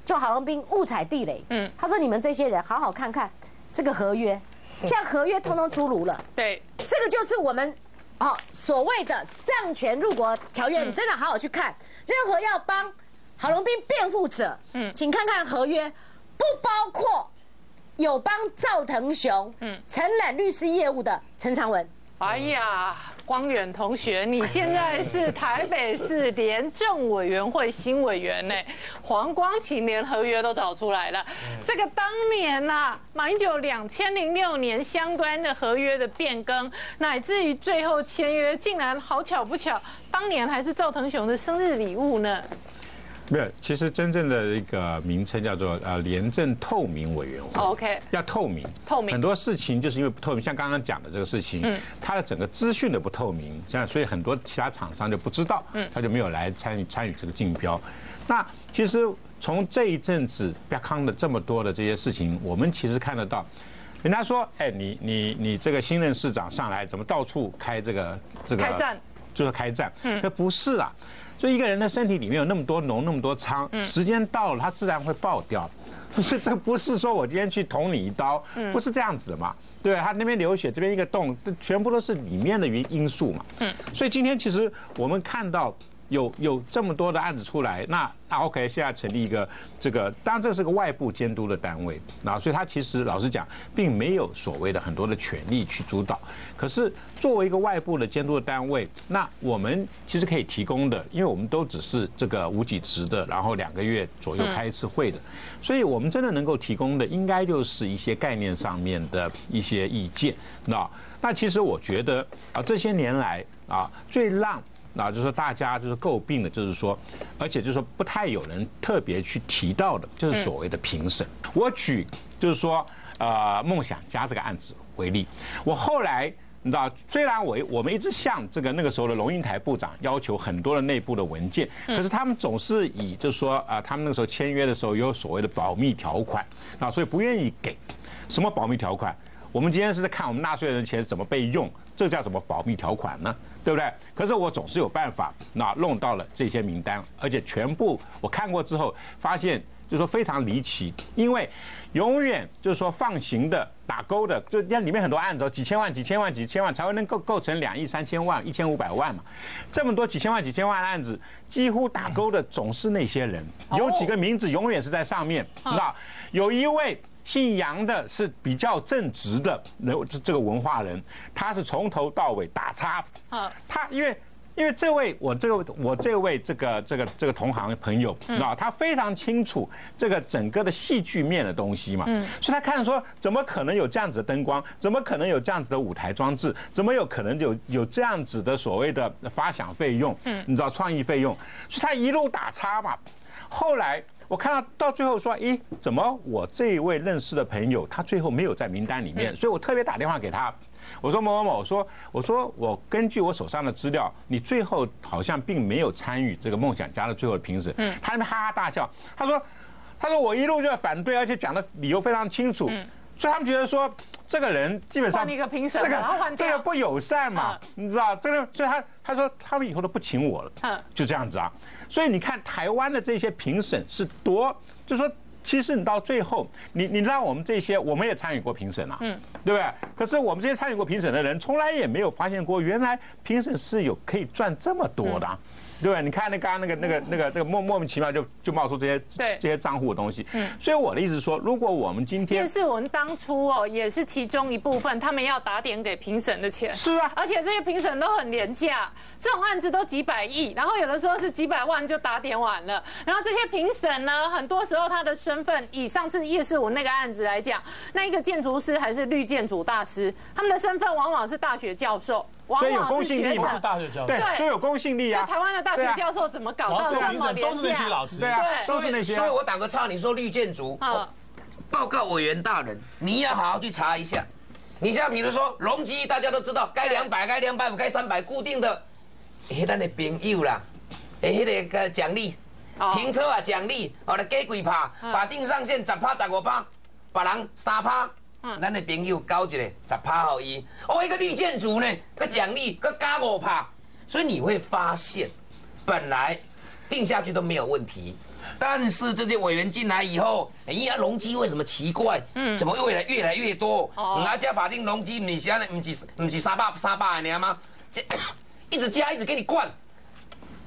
Speaker 7: 就郝龙斌误踩地雷，嗯，他说你们这些人好好看看这个合约，现在合约通通出炉了。
Speaker 1: 对，
Speaker 7: 这个就是我们哦所谓的上权入国条约，你真的好好去看。任何要帮郝龙斌辩护者，嗯，请看看合约。不包括有帮赵腾雄嗯承揽律师业务的陈长文。
Speaker 1: 哎呀，光远同学，你现在是台北市廉政委员会新委员呢，<laughs> 黄光琴连合约都找出来了。这个当年呐，马英九两千零六年相关的合约的变更，乃至于最后签约，竟然好巧不巧，当年还是赵腾雄的生日礼物呢。
Speaker 16: 没有，其实真正的一个名称叫做呃廉政透明委员会。
Speaker 1: OK，
Speaker 16: 要透明，
Speaker 1: 透明。
Speaker 16: 很多事情就是因为不透明，像刚刚讲的这个事情，嗯，它的整个资讯的不透明，这样所以很多其他厂商就不知道，嗯，他就没有来参与参与这个竞标。那其实从这一阵子不要康的这么多的这些事情，我们其实看得到，人家说，哎，你你你这个新任市长上来怎么到处开这个这个
Speaker 1: 开战，
Speaker 16: 就是开战，嗯，那不是啊。就一个人的身体里面有那么多脓，那么多疮，时间到了，它自然会爆掉。不是，这不是说我今天去捅你一刀，不是这样子的嘛？对，他那边流血，这边一个洞，这全部都是里面的因因素嘛。嗯，所以今天其实我们看到。有有这么多的案子出来，那那 OK，现在成立一个这个，当然这是个外部监督的单位，那所以他其实老实讲，并没有所谓的很多的权利去主导。可是作为一个外部的监督的单位，那我们其实可以提供的，因为我们都只是这个无几职的，然后两个月左右开一次会的，所以我们真的能够提供的，应该就是一些概念上面的一些意见。那那其实我觉得啊，这些年来啊，最让那就是说，大家就是诟病的，就是说，而且就是说，不太有人特别去提到的，就是所谓的评审。我举就是说，呃，梦想家这个案子为例，我后来你知道，虽然我我们一直向这个那个时候的龙应台部长要求很多的内部的文件，可是他们总是以就是说，啊，他们那个时候签约的时候有所谓的保密条款，那，所以不愿意给。什么保密条款？我们今天是在看我们纳税人的钱怎么被用，这叫什么保密条款呢？对不对？可是我总是有办法，那弄到了这些名单，而且全部我看过之后，发现就是说非常离奇，因为永远就是说放行的、打勾的，就那里面很多案子，几千万、几千万、几千万才会能够构成两亿三千万、一千五百万嘛，这么多几千万、几千万的案子，几乎打勾的总是那些人，有几个名字永远是在上面，那有一位。姓杨的是比较正直的，人这这个文化人，他是从头到尾打叉。啊，他因为因为这位我这个我这位这个这个这个同行朋友，啊，他非常清楚这个整个的戏剧面的东西嘛，嗯，所以他看说怎么可能有这样子的灯光，怎么可能有这样子的舞台装置，怎么有可能有有这样子的所谓的发想费用，嗯，你知道创意费用，所以他一路打叉嘛，后来。我看到到最后说，咦，怎么我这一位认识的朋友，他最后没有在名单里面，所以我特别打电话给他，我说某某某，我说我说我根据我手上的资料，你最后好像并没有参与这个梦想家的最后的评审，嗯。他那边哈哈大笑，他说他说我一路就在反对，而且讲的理由非常清楚，所以他们觉得说这个人基本上
Speaker 1: 换一个评审
Speaker 16: 这个这个不友善嘛，你知道这个，所以他他说他们以后都不请我了，
Speaker 1: 嗯。
Speaker 16: 就这样子啊。所以你看台湾的这些评审是多，就说其实你到最后，你你让我们这些我们也参与过评审啊，
Speaker 1: 嗯，
Speaker 16: 对不对？可是我们这些参与过评审的人，从来也没有发现过，原来评审是有可以赚这么多的对？你看那刚刚那个那个那个那个莫莫名其妙就就冒出这些
Speaker 1: 对
Speaker 16: 这些账户的东西，
Speaker 1: 嗯
Speaker 16: 所以我的意思说，如果我们今天
Speaker 1: 叶世文当初哦，也是其中一部分，他们要打点给评审的钱。
Speaker 16: 是啊，
Speaker 1: 而且这些评审都很廉价，这种案子都几百亿，然后有的时候是几百万就打点完了。然后这些评审呢，很多时候他的身份，以上次叶世文那个案子来讲，那一个建筑师还是绿建筑大师，他们的身份往往是大学教授。往
Speaker 16: 所以有公信力嘛大
Speaker 1: 学者，
Speaker 16: 对，所以有公信力啊。
Speaker 1: 就台湾的大学教授怎么搞到这么廉价？
Speaker 16: 对啊，都是那些啊。
Speaker 21: 所以我打个岔，你说绿建筑，哦报告委员大人，你要好好去查一下。你像比如说容积，大家都知道该两百、该两百五、该三百固定的，诶，咱的朋友啦，诶，那个个奖励，停车啊奖励，哦，来给几趴，法定上限十趴、十五趴，别人三趴。咱的朋友交一个十趴好伊，哦，一个绿建筑呢，个奖励个加五趴，所以你会发现，本来定下去都没有问题，但是这些委员进来以后，哎呀，容积为什么奇怪？嗯，怎么越来越来越多？哦，啊，加法定容积，你现在不是不是三百三百年吗？这 <coughs> 一直加，一直给你灌，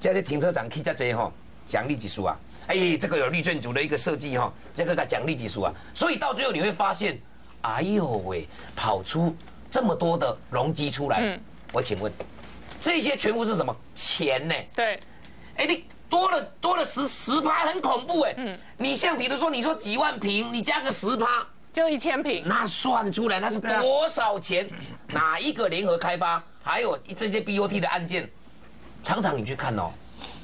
Speaker 21: 加这停车场去这这吼，奖励指数啊，哎，这个有绿建筑的一个设计哈，这个个奖励指数啊，所以到最后你会发现，哎呦喂，跑出这么多的容积出来，我请问，这些全部是什么？钱呢？
Speaker 1: 对，
Speaker 21: 哎，你多了多了十十趴，很恐怖哎。嗯，你像比如说，你说几万平，你加个十趴，
Speaker 1: 就一千平，
Speaker 21: 那算出来那是多少钱？哪一个联合开发，还有这些 BOT 的案件，常常你去看哦，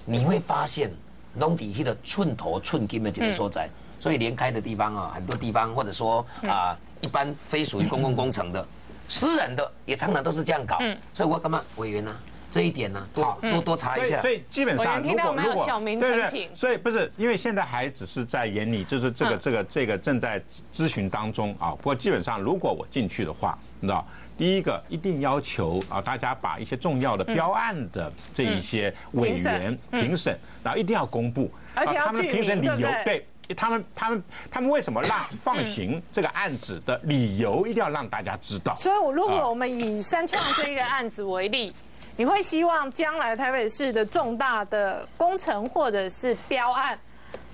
Speaker 21: 你会发现弄底下的寸头寸金的这个所在，所以连开的地方啊，很多地方或者说啊，一般非属于公共工程的，私人的也常常都是这样搞。所以我干嘛委员呢？这一点呢，多多多查一下。
Speaker 16: 所以基本上，如果如果
Speaker 1: 对
Speaker 16: 对对，所以不是因为现在还只是在眼里，就是这个这个这个正在咨询当中啊。不过基本上，如果我进去的话，你知道，第一个一定要求啊，大家把一些重要的标案的这一些委员评审，然后一定要公布，
Speaker 1: 而且
Speaker 16: 他们的评审理由
Speaker 1: 对。
Speaker 16: 他们他们他们为什么让放行这个案子的理由一定要让大家知道？
Speaker 1: 所以，我如果我们以三创这一个案子为例。你会希望将来台北市的重大的工程或者是标案，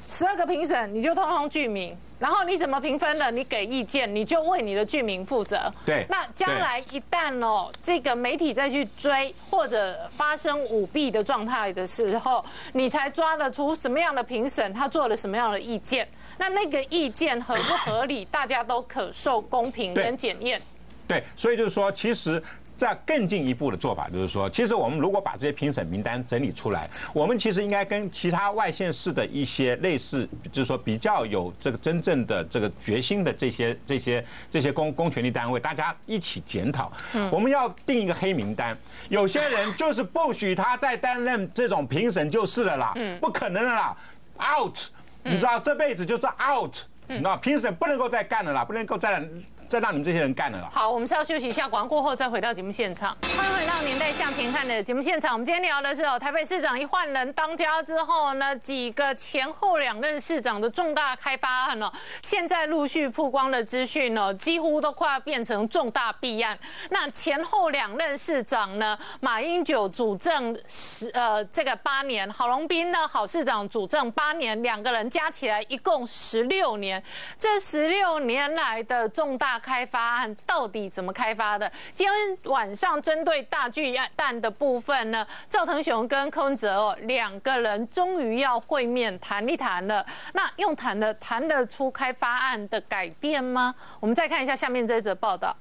Speaker 1: 十二个评审你就通通具名，然后你怎么评分的，你给意见，你就为你的具名负责。
Speaker 16: 对。
Speaker 1: 那将来一旦哦，这个媒体再去追或者发生舞弊的状态的时候，你才抓得出什么样的评审他做了什么样的意见，那那个意见合不合理，大家都可受公平跟检验。
Speaker 16: 对，所以就是说，其实。再更进一步的做法就是说，其实我们如果把这些评审名单整理出来，我们其实应该跟其他外县市的一些类似，就是说比较有这个真正的这个决心的这些这些这些公公权力单位，大家一起检讨。我们要定一个黑名单，有些人就是不许他再担任这种评审就是了啦，不可能的啦，out，你知道这辈子就是 out，你知道评审不能够再干了啦，不能够再。再让你们这些人干了啦。
Speaker 1: 好，我们是要休息一下，广告过后再回到节目现场。欢迎回到《年代向前看》的节目现场。我们今天聊的是哦，台北市长一换人当家之后呢，几个前后两任市长的重大开发案哦，现在陆续曝光的资讯哦，几乎都快要变成重大弊案。那前后两任市长呢，马英九主政十呃这个八年，郝龙斌呢郝市长主政八年，两个人加起来一共十六年。这十六年来的重大开发案到底怎么开发的？今天晚上针对大巨蛋的部分呢，赵腾雄跟柯文哲哦两个人终于要会面谈一谈了。那用谈的谈得出开发案的改变吗？我们再看一下下面这则报道。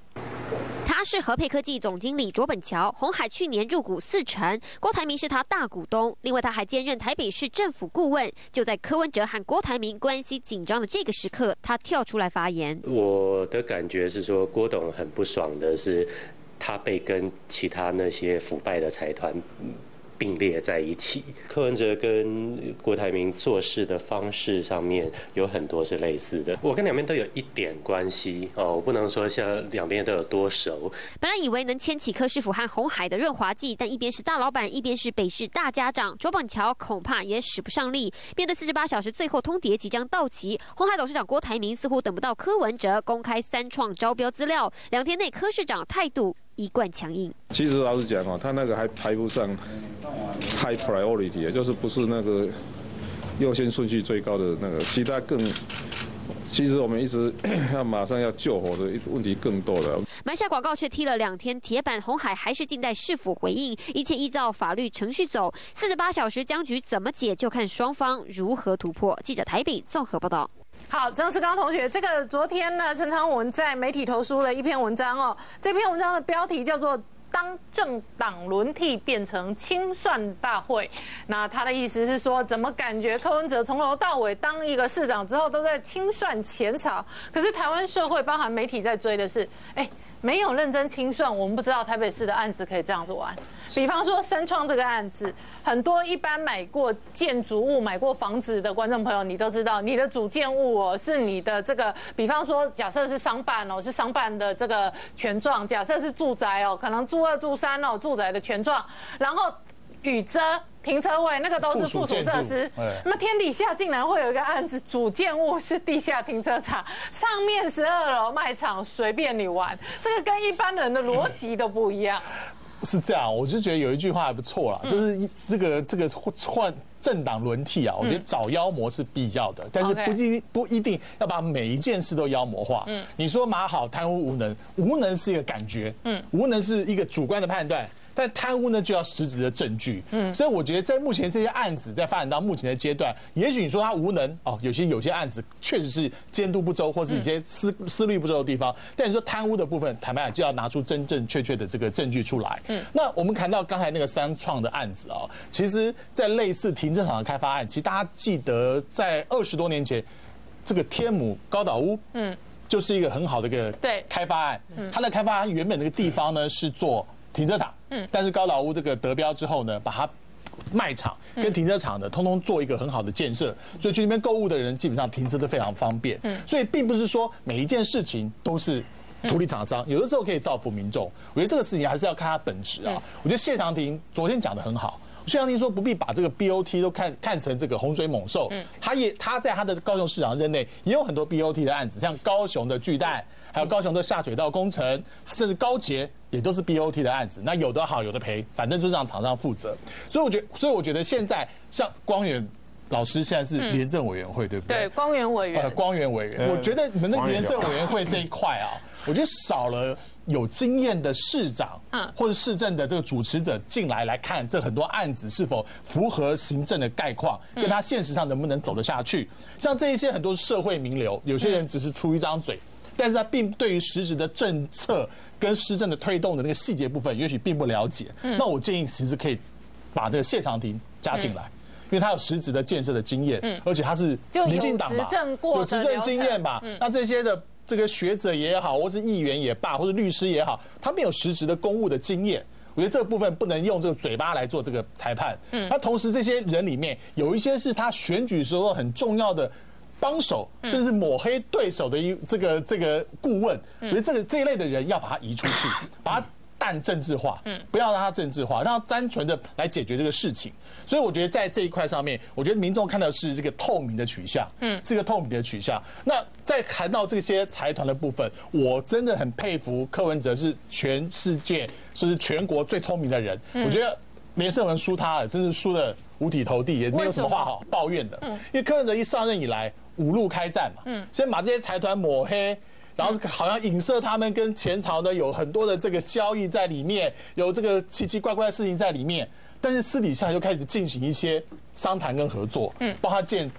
Speaker 4: 他是和配科技总经理卓本桥，红海去年入股四成，郭台铭是他大股东。另外，他还兼任台北市政府顾问。就在柯文哲和郭台铭关系紧张的这个时刻，他跳出来发言。
Speaker 5: 我的感觉是说，郭董很不爽的是，他被跟其他那些腐败的财团并列在一起。柯文哲跟郭台铭做事的方式上面有很多是类似的，我跟两边都有一点关系哦，我不能说像两边都有多熟。
Speaker 4: 本来以为能牵起柯师傅和红海的润滑剂，但一边是大老板，一边是北市大家长，卓本桥恐怕也使不上力。面对四十八小时最后通牒即将到期，红海董事长郭台铭似乎等不到柯文哲公开三创招标资料，两天内柯市长态度一贯强硬。
Speaker 2: 其实老实讲哦，他那个还排不上 high priority，也就是不是那个优先顺序最高的那个，其他更。其实我们一直 <coughs> 要马上要救火的问题更多了。
Speaker 4: 埋下广告却踢了两天铁板，红海还是静待市府回应，一切依照法律程序走。四十八小时僵局怎么解，就看双方如何突破。记者台北综合报道。
Speaker 1: 好，张世刚同学，这个昨天呢，陈昌文在媒体投书了一篇文章哦，这篇文章的标题叫做。当政党轮替变成清算大会，那他的意思是说，怎么感觉柯文哲从头到尾当一个市长之后都在清算前朝？可是台湾社会，包含媒体在追的是，哎。没有认真清算，我们不知道台北市的案子可以这样子玩。比方说深创这个案子，很多一般买过建筑物、买过房子的观众朋友，你都知道，你的主建物哦是你的这个，比方说假设是商办哦，是商办的这个权状；假设是住宅哦，可能住二、住三哦，住宅的权状，然后雨遮。停车位那个都是附属设施，那么天底下竟然会有一个案子，主建物是地下停车场，上面十二楼卖场，随便你玩，这个跟一般人的逻辑都不一样。
Speaker 27: 是这样，我就觉得有一句话还不错啦，就是这个这个换政党轮替啊，我觉得找妖魔是必要的，但是不一不一定要把每一件事都妖魔化。嗯，你说马好贪污无能，无能是一个感觉，嗯，无能是一个主观的判断。但贪污呢，就要实质的证据。嗯，所以我觉得在目前这些案子在发展到目前的阶段，也许你说他无能哦，有些有些案子确实是监督不周，或是一些思思虑不周的地方。但你说贪污的部分，坦白讲就要拿出真正确确的这个证据出来。嗯，那我们谈到刚才那个三创的案子啊，其实在类似停车场的开发案，其实大家记得在二十多年前，这个天母高岛屋，嗯，就是一个很好的一个对开发案。嗯，它的开发案原本那个地方呢是做停车场。嗯，但是高岛屋这个得标之后呢，把它卖场跟停车场的通通做一个很好的建设，所以去那边购物的人基本上停车都非常方便。嗯，所以并不是说每一件事情都是土地厂商，有的时候可以造福民众。我觉得这个事情还是要看它本质啊。我觉得谢长廷昨天讲的很好。谢长廷说不必把这个 BOT 都看看成这个洪水猛兽，他也他在他的高雄市长任内也有很多 BOT 的案子，像高雄的巨蛋，还有高雄的下水道工程，甚至高捷也都是 BOT 的案子。那有的好，有的赔，反正就是让厂商负责。所以我觉得，所以我觉得现在像光远老师现在是廉政委员会，对不对？
Speaker 1: 对，光源委员。呃，
Speaker 27: 光源委员，我觉得你们的廉政委员会这一块啊，我觉得少了。有经验的市长，嗯，或者市政的这个主持者进来来看这很多案子是否符合行政的概况，跟他现实上能不能走得下去。像这一些很多社会名流，有些人只是出一张嘴，但是他并对于实质的政策跟施政的推动的那个细节部分，也许并不了解。那我建议其实可以把这个谢长廷加进来，因为他有实质的建设的经验，而且他是民进党嘛，有执政经验吧。那这些的。这个学者也好，或是议员也罢，或者律师也好，他没有实质的公务的经验。我觉得这个部分不能用这个嘴巴来做这个裁判。嗯，那同时这些人里面有一些是他选举时候很重要的帮手，甚至抹黑对手的一这个这个顾问。我觉得这个这一类的人要把他移出去，把他。淡政治化，嗯，不要让它政治化，让它单纯的来解决这个事情。所以我觉得在这一块上面，我觉得民众看到是这个透明的取向，嗯，这个透明的取向。那在谈到这些财团的部分，我真的很佩服柯文哲是全世界，说是全国最聪明的人。我觉得连胜文输他了，真是输的五体投地，也没有什么话好抱怨的。嗯，因为柯文哲一上任以来，五路开战嘛，嗯，先把这些财团抹黑。然后好像影射他们跟前朝呢有很多的这个交易在里面，有这个奇奇怪怪的事情在里面，但是私底下又开始进行一些商谈跟合作，嗯，帮他建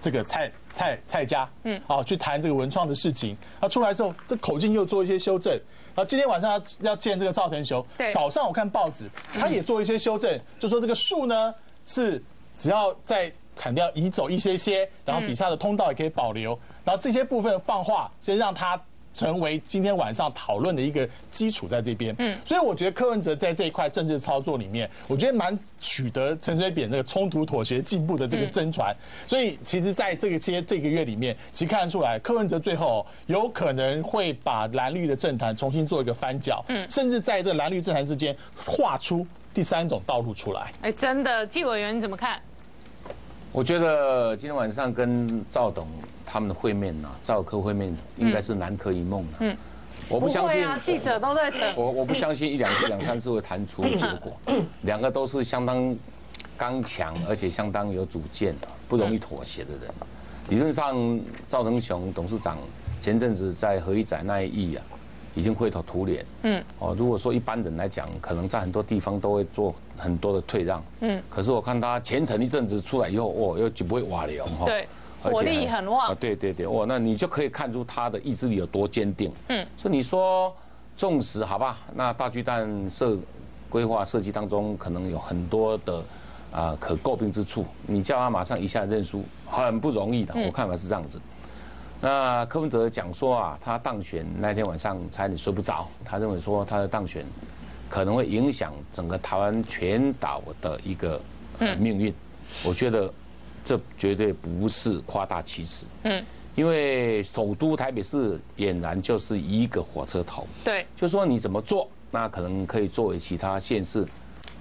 Speaker 27: 这个蔡蔡蔡家，嗯，啊，去谈这个文创的事情。他出来之后，这口径又做一些修正。然后今天晚上要要见这个赵腾雄，对，早上我看报纸，他也做一些修正，就说这个树呢是只要再砍掉移走一些些，然后底下的通道也可以保留。然后这些部分放话，先让他成为今天晚上讨论的一个基础在这边。嗯，所以我觉得柯文哲在这一块政治操作里面，我觉得蛮取得陈水扁这个冲突妥协进步的这个真传。所以其实在这个些这个月里面，其实看得出来，柯文哲最后有可能会把蓝绿的政坛重新做一个翻脚，嗯，甚至在这蓝绿政坛之间画出第三种道路出来。
Speaker 1: 哎，真的，纪委员你怎么看？
Speaker 28: 我觉得今天晚上跟赵董他们的会面呐，赵科会面应该是南柯一梦了。嗯，
Speaker 1: 我不相信啊，记者都在等。<laughs>
Speaker 28: 我我不相信一两次、两三次会谈出结果。两个都是相当刚强，而且相当有主见的，不容易妥协的人。理论上，赵腾雄董事长前阵子在何一仔那一役啊。已经灰头土脸。嗯。哦，如果说一般人来讲，可能在很多地方都会做很多的退让。嗯。可是我看他前程一阵子出来以后，哦，又就不会瓦凉哈。
Speaker 1: 对。火力很旺。
Speaker 28: 对对对，哦，那你就可以看出他的意志力有多坚定。嗯。所以你说，纵使好吧，那大巨蛋设规划设计当中可能有很多的啊可诟病之处，你叫他马上一下认输，很不容易的。我看法是这样子。那柯文哲讲说啊，他当选那天晚上差点睡不着。他认为说他的当选可能会影响整个台湾全岛的一个命运。我觉得这绝对不是夸大其词。嗯，因为首都台北市俨然就是一个火车头。
Speaker 1: 对，
Speaker 28: 就说你怎么做，那可能可以作为其他县市，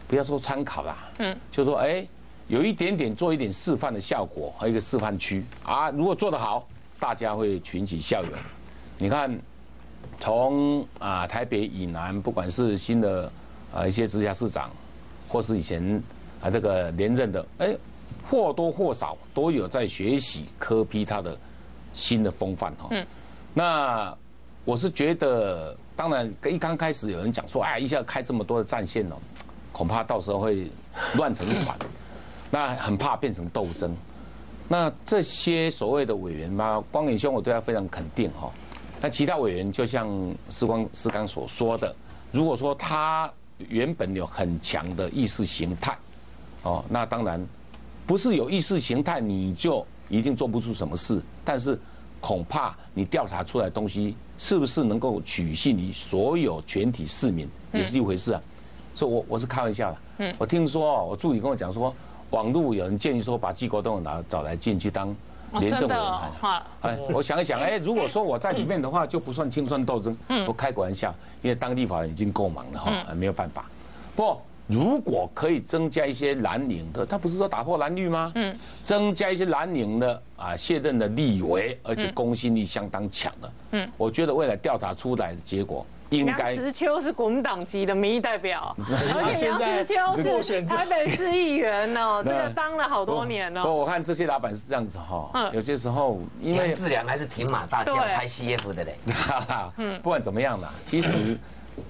Speaker 28: 不要说参考啦。嗯，就说哎，有一点点做一点示范的效果，和一个示范区啊，如果做得好。大家会群起效尤。你看，从啊台北以南，不管是新的啊一些直辖市长，或是以前啊这个连任的，哎，或多或少都有在学习科批他的新的风范哈。嗯。那我是觉得，当然一刚开始有人讲说，哎，一下开这么多的战线哦，恐怕到时候会乱成一团，那很怕变成斗争。那这些所谓的委员嘛，光远兄我对他非常肯定哈。那其他委员就像施光施刚所说的，如果说他原本有很强的意识形态，哦，那当然不是有意识形态你就一定做不出什么事，但是恐怕你调查出来东西是不是能够取信于所有全体市民也是一回事啊。所以我我是开玩笑的。嗯。我听说哦，我助理跟我讲说。网络有人建议说把季国栋拿找来进去当廉政委员，哎，我想一想，哎，如果说我在里面的话，就不算清算斗争，我开个玩笑，因为当地法已经够忙了哈，没有办法。不，如果可以增加一些蓝领的，他不是说打破蓝绿吗？嗯，增加一些蓝领的啊卸任的立委，而且公信力相当强的，嗯，我觉得未来调查出来的结果。
Speaker 1: 梁实秋是国民党籍的民意代表，<laughs> 而且梁实秋是台北市议员哦，<laughs> 这个当了好多年哦。
Speaker 28: 不，我看这些老板是这样子哈，有些时候因为
Speaker 21: 志良还是挺马大将拍 CF 的嘞。<laughs>
Speaker 28: 嗯，不管怎么样啦，其实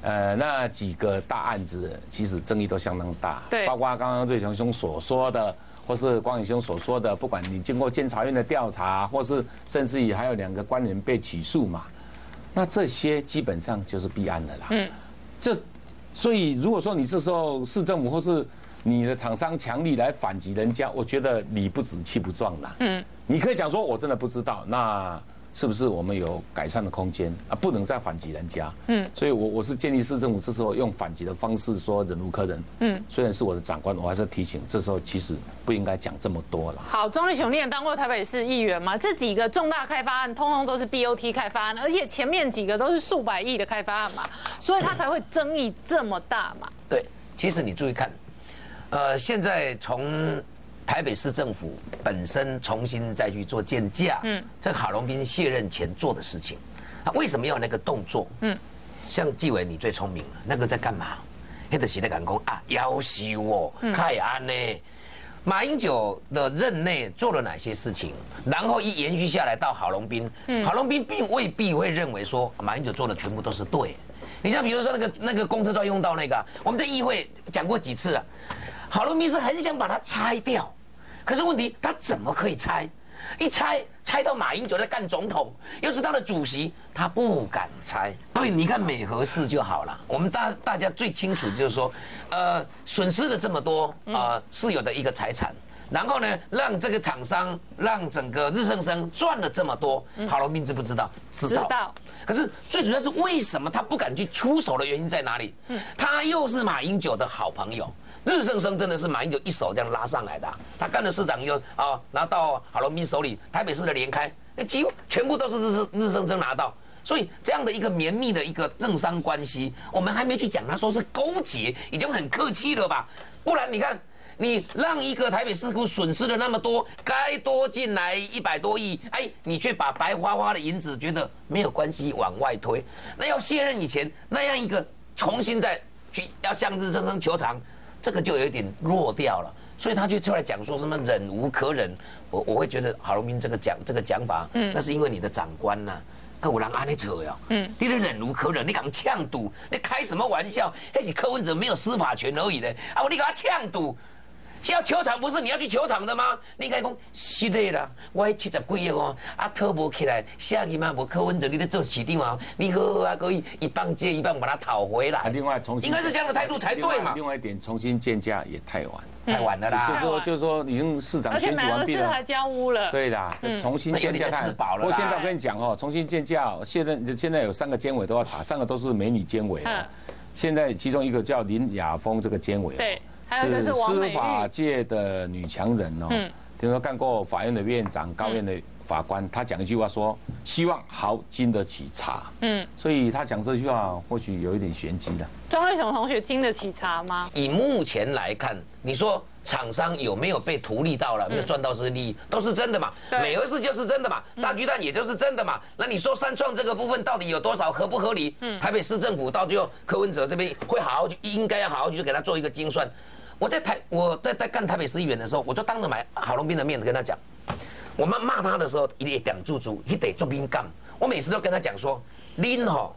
Speaker 28: 呃那几个大案子其实争议都相当大，
Speaker 1: 对，
Speaker 28: 包括刚刚瑞雄兄所说的，或是光宇兄所说的，不管你经过监察院的调查，或是甚至于还有两个官员被起诉嘛。那这些基本上就是必安的啦。嗯，这，所以如果说你这时候市政府或是你的厂商强力来反击人家，我觉得理不直气不壮啦。嗯，你可以讲说我真的不知道那。是不是我们有改善的空间啊？不能再反击人家。嗯，所以，我我是建议市政府这时候用反击的方式说忍无可忍。嗯，虽然是我的长官，我还是提醒，这时候其实不应该讲这么多了。
Speaker 1: 好，钟立雄，你也当过台北市议员嘛？这几个重大开发案，通通都是 BOT 开发案，而且前面几个都是数百亿的开发案嘛，所以它才会争议这么大嘛。
Speaker 21: 对，其实你注意看，呃，现在从。台北市政府本身重新再去做建价，嗯，这郝龙斌卸任前做的事情，他为什么要那个动作？嗯，像纪委你最聪明了，那个在干嘛？黑德喜在赶工啊，要挟我，太安呢？马英九的任内做了哪些事情？然后一延续下来到郝龙斌，郝龙斌并未必会认为说马英九做的全部都是对。你像比如说那个那个公车专用道那个，我们在议会讲过几次了，郝龙斌是很想把它拆掉。可是问题，他怎么可以拆？一拆，拆到马英九在干总统，又是他的主席，他不敢拆。所以你看美和事就好了。我们大大家最清楚就是说，呃，损失了这么多啊，是有的一个财产。然后呢，让这个厂商让整个日升生赚了这么多，郝龙斌知不知道？
Speaker 1: 知道。
Speaker 21: 可是最主要是为什么他不敢去出手的原因在哪里？嗯，他又是马英九的好朋友，日升生真的是马英九一手这样拉上来的。他干了市长又啊拿到郝龙斌手里，台北市的连开，几乎全部都是日日升生拿到。所以这样的一个绵密的一个政商关系，我们还没去讲，他说是勾结，已经很客气了吧？不然你看。你让一个台北市府损失了那么多，该多进来一百多亿，哎，你却把白花花的银子觉得没有关系往外推，那要卸任以前那样一个重新再去要向日升升求偿，这个就有点弱掉了，所以他就出来讲说什么忍无可忍，我我会觉得郝龙斌这个讲这个讲法，嗯，那是因为你的长官呐，跟我让安尼扯呀，嗯，你的忍无可忍，你敢呛赌，你开什么玩笑？那是柯文哲没有司法权而已的，啊，我你给他呛赌。要球场不是你要去球场的吗？你该讲是的啦，我七十几亿哦，啊拖不起来，下去嘛无柯文哲你咧做市长啊，你好好啊可以一半接一半把它讨回来。
Speaker 28: 另外重新
Speaker 21: 应该是这样的态度才对嘛。
Speaker 28: 另外一点重新建价也太晚，
Speaker 21: 太晚了啦。
Speaker 28: 就是说就是说已经市长选举完毕
Speaker 1: 了，还交屋了。
Speaker 28: 对的，重新建价太 <laughs>
Speaker 21: 保了。
Speaker 28: 不过现在我跟你讲哦，重新建价，现在现在有三个监委都要查，三个都是美女监委啊。现在其中一个叫林雅峰这个监委。
Speaker 1: 对。
Speaker 28: 是司法界的女强人哦，听说干过法院的院长、高院的法官，他讲一句话说：“希望好经得起查。”嗯，所以他讲这句话或许有一点玄机的。
Speaker 1: 庄慧雄同学经得起查吗？
Speaker 21: 以目前来看，你说厂商有没有被图利到了，没有赚到这利益，都是真的嘛？美俄式就是真的嘛？大巨蛋也就是真的嘛？那你说三创这个部分到底有多少合不合理？嗯，台北市政府到最后柯文哲这边会好好去，应该要好好去给他做一个精算。我在台我在在干台北市议员的时候，我就当着买郝龙斌的面子跟他讲，我们骂他的时候一定点住住，一得做兵干。我每次都跟他讲说，恁吼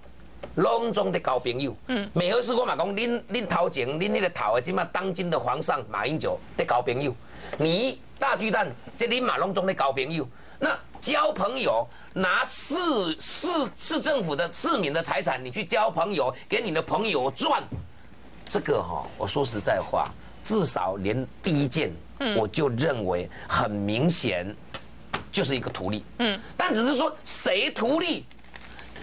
Speaker 21: 隆中的交朋友，嗯，每合事我嘛讲，恁恁头前恁那个头的，即嘛当今的皇上马英九的交朋友，你大巨蛋这恁马龙中的交朋友，那交朋友拿市市市政府的市民的财产，你去交朋友，给你的朋友赚，这个哈，我说实在话。至少连第一件，我就认为很明显，就是一个图利。嗯，但只是说谁图利，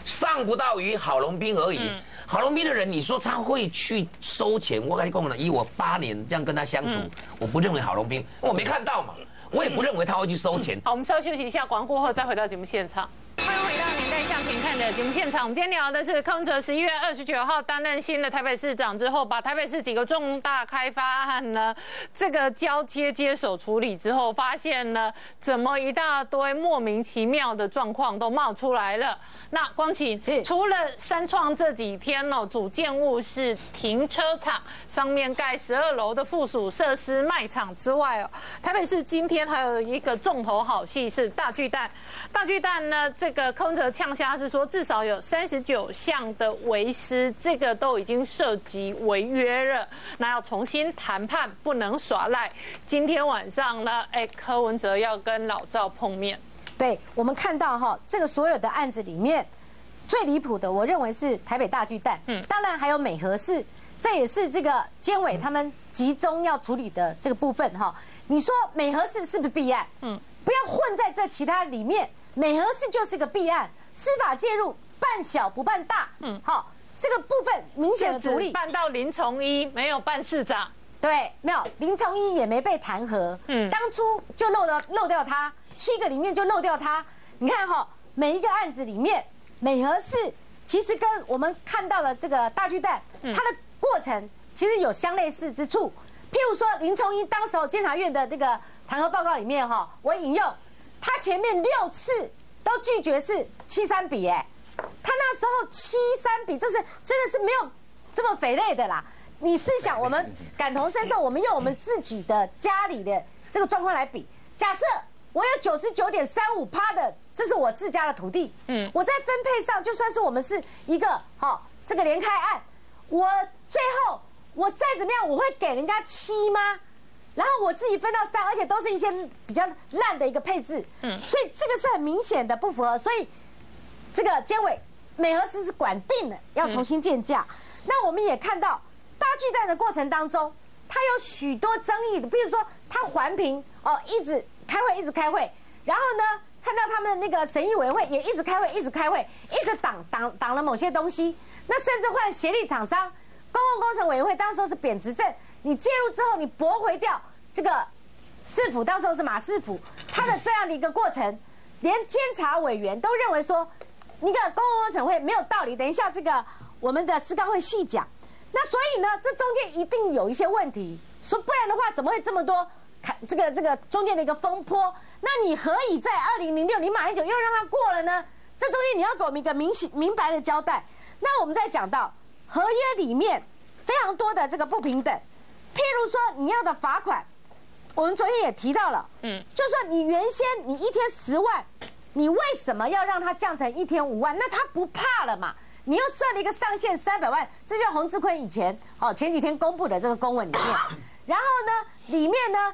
Speaker 21: 上不到于郝龙斌而已。郝龙斌的人，你说他会去收钱？我跟你讲了，以我八年这样跟他相处，我不认为郝龙斌，我没看到嘛，我也不认为他会去收钱。
Speaker 1: 好，我们稍休息一下，广过后再回到节目现场。欢迎回到《年代向前看》的节目现场。我们今天聊的是康哲十一月二十九号担任新的台北市长之后，把台北市几个重大开发案呢，这个交接接手处理之后，发现呢，怎么一大堆莫名其妙的状况都冒出来了。那光启除了三创这几天哦，主建物是停车场，上面盖十二楼的附属设施卖场之外哦，台北市今天还有一个重头好戏是大巨蛋。大巨蛋呢，个空泽呛虾是说，至少有三十九项的违失，这个都已经涉及违约了，那要重新谈判，不能耍赖。今天晚上呢，哎，柯文哲要跟老赵碰面。
Speaker 7: 对我们看到哈，这个所有的案子里面，最离谱的，我认为是台北大巨蛋。嗯，当然还有美和市，这也是这个监委他们集中要处理的这个部分哈。你说美和市是不是弊案？嗯，不要混在这其他里面。美和市就是个弊案，司法介入办小不办大，嗯，好，这个部分明显的独立，
Speaker 1: 办到林崇一没有办市长，
Speaker 7: 对，没有林崇一也没被弹劾，嗯，当初就漏了漏掉他，七个里面就漏掉他，你看哈，每一个案子里面，美和市其实跟我们看到了这个大巨蛋，它的过程其实有相类似之处，譬如说林崇一当时候监察院的这个弹劾报告里面哈，我引用。他前面六次都拒绝是七三比，哎，他那时候七三比，这是真的是没有这么肥累的啦。你试想，我们感同身受，我们用我们自己的家里的这个状况来比，假设我有九十九点三五趴的，这是我自家的土地，嗯，我在分配上就算是我们是一个好这个连开案，我最后我再怎么样，我会给人家七吗？然后我自己分到三，而且都是一些比较烂的一个配置，嗯，所以这个是很明显的不符合。所以这个监委美和司是管定了要重新建价。那我们也看到大巨蛋的过程当中，它有许多争议的，比如说它环评哦，一直开会，一直开会，然后呢，看到他们的那个审议委员会也一直开会，一直开会，一直挡挡挡了某些东西，那甚至换协力厂商，公共工程委员会当时是扁执政，你介入之后，你驳回掉这个市府，到时候是马市府，他的这样的一个过程，连监察委员都认为说，你个公共工程会没有道理，等一下这个我们的司高会细讲。那所以呢，这中间一定有一些问题，说不然的话，怎么会这么多看这个这个中间的一个风波？那你何以在二零零六你马英九又让他过了呢？这中间你要给我们一个明明白的交代。那我们再讲到合约里面非常多的这个不平等，譬如说你要的罚款，我们昨天也提到了，嗯，就说你原先你一天十万，你为什么要让他降成一天五万？那他不怕了嘛？你又设了一个上限三百万，这叫洪志坤以前哦前几天公布的这个公文里面，<coughs> 然后呢里面呢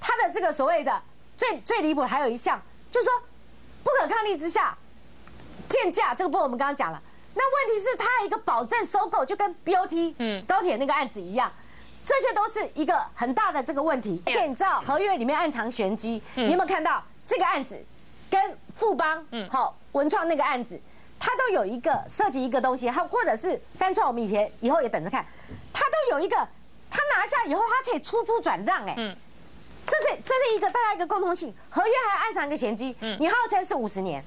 Speaker 7: 他的这个所谓的最最离谱还有一项，就是说不可抗力之下建价这个部分我们刚刚讲了，那问题是它有一个保证收购，就跟 BOT 嗯高铁那个案子一样，这些都是一个很大的这个问题。而且你知道合约里面暗藏玄机，你有没有看到这个案子跟富邦嗯。好文创那个案子？它都有一个涉及一个东西，它或者是三创，我们以前以后也等着看，它都有一个，它拿下以后，它可以出租转让，哎，嗯，这是这是一个大家一个共同性，合约还暗藏一个玄机，嗯，你号称是五十年，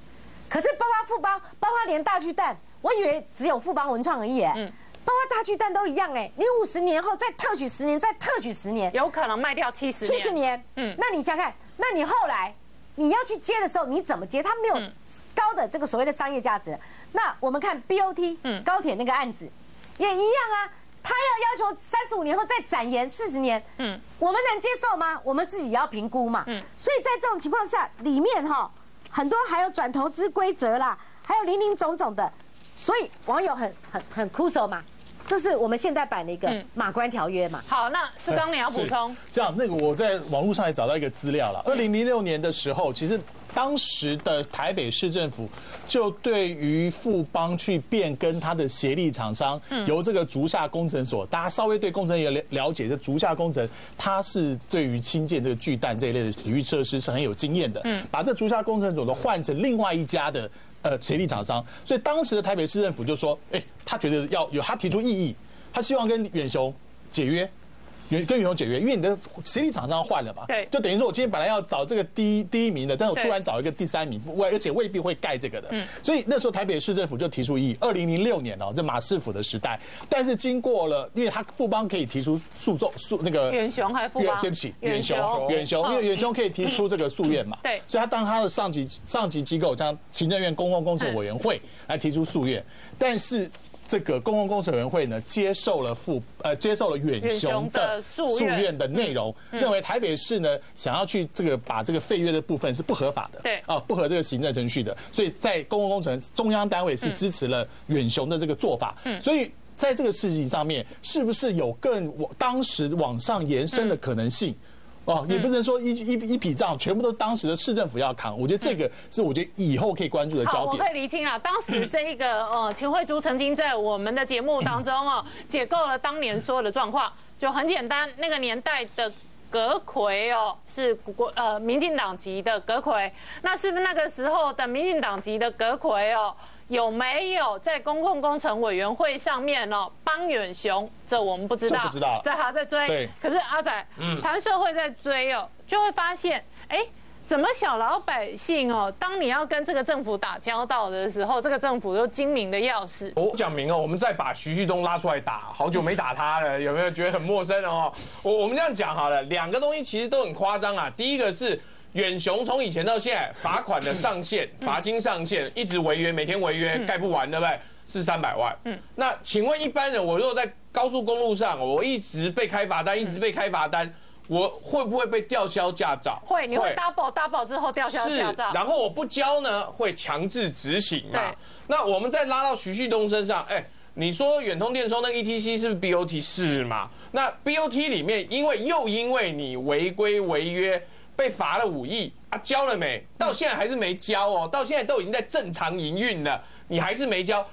Speaker 7: 可是包括富邦，包括连大巨蛋，我以为只有富邦文创而已，嗯，包括大巨蛋都一样，哎，你五十年后再特许十年，再特许十年，
Speaker 1: 有可能卖掉七十
Speaker 7: 七十年，嗯，那你想想看，那你后来。你要去接的时候，你怎么接？它没有高的这个所谓的商业价值。那我们看 BOT 嗯高铁那个案子，也一样啊。他要要求三十五年后再展延四十年，嗯，我们能接受吗？我们自己也要评估嘛。嗯，所以在这种情况下，里面哈很多还有转投资规则啦，还有零零总总的，所以网友很很很哭手嘛。这是我们现代版的一个马关条约嘛？
Speaker 1: 好，那是刚你要补充。
Speaker 27: 这样，那个我在网络上也找到一个资料了。二零零六年的时候，其实当时的台北市政府就对于富邦去变更它的协力厂商，由这个竹下工程所，大家稍微对工程也了了解，这竹下工程它是对于新建这个巨蛋这一类的体育设施是很有经验的。嗯，把这竹下工程所都换成另外一家的。呃，协力厂商，所以当时的台北市政府就说，哎，他觉得要有他提出异议，他希望跟远雄解约。跟员工解约，因为你的实力厂商换了嘛，
Speaker 1: 对，
Speaker 27: 就等于说我今天本来要找这个第一第一名的，但是我突然找一个第三名，未而且未必会盖这个的，嗯，所以那时候台北市政府就提出异议。二零零六年哦，这马市府的时代，但是经过了，因为他富邦可以提出诉讼诉那个
Speaker 1: 远雄还是富邦？
Speaker 27: 对不起，远雄远雄，因为远雄可以提出这个诉愿嘛，
Speaker 1: 对，
Speaker 27: 所以他当他的上级上级机构，像行政院公共工程委员会来提出诉愿，但是。这个公共工程委员会呢，接受了复呃接受了远雄的诉愿。的内容，认为台北市呢想要去这个把这个废约的部分是不合法的，
Speaker 1: 对。
Speaker 27: 啊不合这个行政程序的，所以在公共工程中央单位是支持了远雄的这个做法，所以在这个事情上面，是不是有更往当时往上延伸的可能性？哦，也不能说一一一笔账全部都当时的市政府要扛，我觉得这个是我觉得以后可以关注的焦点。
Speaker 1: 我可以厘清啊，<laughs> 当时这一个呃，秦惠珠曾经在我们的节目当中哦，解构了当年所有的状况，就很简单，那个年代的阁魁哦是国呃民进党籍的阁魁，那是不是那个时候的民进党籍的阁魁哦？有没有在公共工程委员会上面哦帮远雄？这我们不知道，
Speaker 27: 不知道，
Speaker 1: 在还在追。可是阿仔，嗯，台湾社会在追哦，就会发现，哎，怎么小老百姓哦，当你要跟这个政府打交道的时候，这个政府都精明的要死。
Speaker 6: 我讲明哦，我们再把徐旭东拉出来打，好久没打他了，<laughs> 有没有觉得很陌生哦？我我们这样讲好了，两个东西其实都很夸张啊。第一个是。远雄从以前到现在，罚款的上限、罚金上限一直违约，每天违约盖不完，对不对？是三百万。嗯，那请问一般人，我如果在高速公路上，我一直被开罚单，一直被开罚单，我会不会被吊销驾照？
Speaker 1: 会，你会 double double 之后吊销驾照。
Speaker 6: 然后我不交呢，会强制执行嘛？那我们再拉到徐旭东身上，哎，你说远通电收那 ETC 是不是 BOT 是嘛？那 BOT 里面，因为又因为你违规违约。被罚了五亿啊，交了没？到现在还是没交哦，到现在都已经在正常营运了，你还是没交。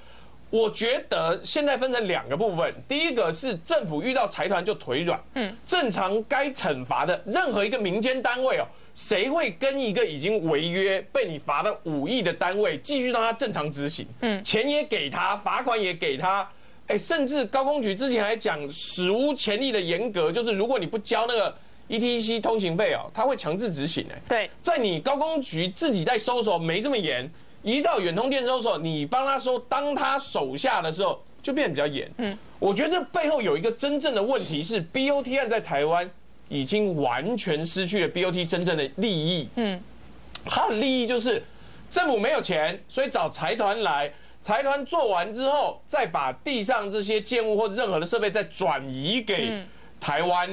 Speaker 6: 我觉得现在分成两个部分，第一个是政府遇到财团就腿软，嗯，正常该惩罚的任何一个民间单位哦，谁会跟一个已经违约被你罚了五亿的单位继续让他正常执行？嗯，钱也给他，罚款也给他，哎，甚至高工局之前还讲史无前例的严格，就是如果你不交那个 ETC 通行费哦，他会强制执行哎。
Speaker 1: 对，
Speaker 6: 在你高工局自己在收手没这么严。一到远通电收的时候，你帮他收，当他手下的时候就变得比较严。嗯，我觉得这背后有一个真正的问题是，BOT 案在台湾已经完全失去了 BOT 真正的利益。嗯，它的利益就是政府没有钱，所以找财团来，财团做完之后，再把地上这些建物或者任何的设备再转移给台湾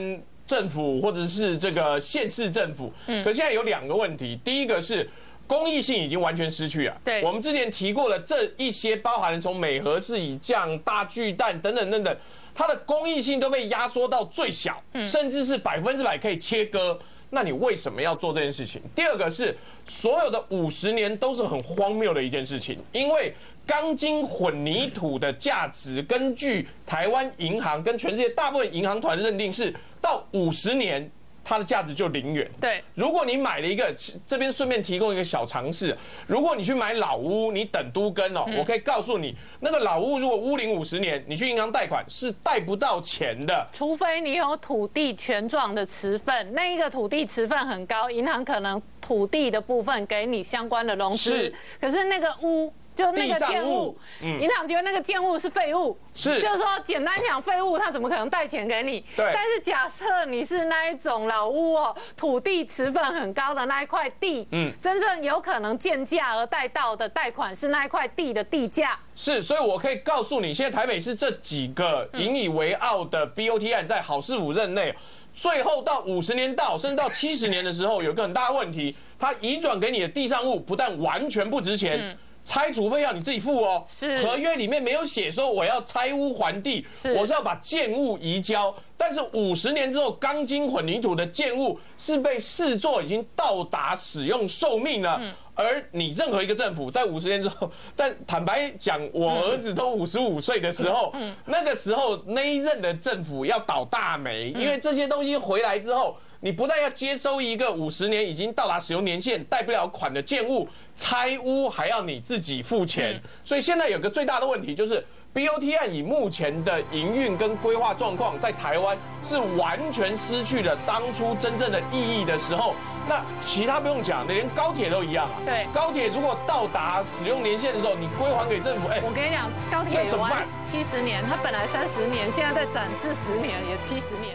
Speaker 6: 政府或者是这个县市政府。嗯，可现在有两个问题，第一个是。公益性已经完全失去了。
Speaker 1: 对，
Speaker 6: 我们之前提过了这一些，包含从美和是以降大巨蛋等等等等，它的公益性都被压缩到最小，甚至是百分之百可以切割。那你为什么要做这件事情？第二个是所有的五十年都是很荒谬的一件事情，因为钢筋混凝土的价值，根据台湾银行跟全世界大部分银行团认定是到五十年。它的价值就零元。
Speaker 1: 对，
Speaker 6: 如果你买了一个，这边顺便提供一个小尝试，如果你去买老屋，你等都更哦，我可以告诉你，那个老屋如果屋龄五十年，你去银行贷款是贷不到钱的，
Speaker 1: 除非你有土地权状的持份，那一个土地持份很高，银行可能土地的部分给你相关的融资，可是那个屋。就那个建物，银行觉得那个建物是废物，
Speaker 6: 是，
Speaker 1: 就是说简单讲，废物他怎么可能贷钱给你？
Speaker 6: 对。
Speaker 1: 但是假设你是那一种老屋哦，土地持份很高的那一块地，嗯，真正有可能建价而贷到的贷款是那一块地的地价。
Speaker 6: 是，所以我可以告诉你，现在台北市这几个引以为傲的 BOT 案在郝师傅任内，最后到五十年到甚至到七十年的时候，有个很大的问题，他移转给你的地上物不但完全不值钱。拆除费要你自己付哦，
Speaker 1: 是。
Speaker 6: 合约里面没有写说我要拆屋还地，
Speaker 1: 是。
Speaker 6: 我是要把建物移交，但是五十年之后钢筋混凝土的建物是被视作已经到达使用寿命了，而你任何一个政府在五十年之后，<laughs> 但坦白讲，我儿子都五十五岁的时候，那个时候那一任的政府要倒大霉，因为这些东西回来之后。你不但要接收一个五十年已经到达使用年限、贷不了款的建物，拆屋还要你自己付钱，所以现在有个最大的问题就是。BOT 案以目前的营运跟规划状况，在台湾是完全失去了当初真正的意义的时候，那其他不用讲，连高铁都一样啊。
Speaker 1: 对，
Speaker 6: 高铁如果到达使用年限的时候，你归还给政府，哎，
Speaker 1: 我跟你讲，高铁怎么办？七十年，它本来三十年，现在在展示十年，也七十年。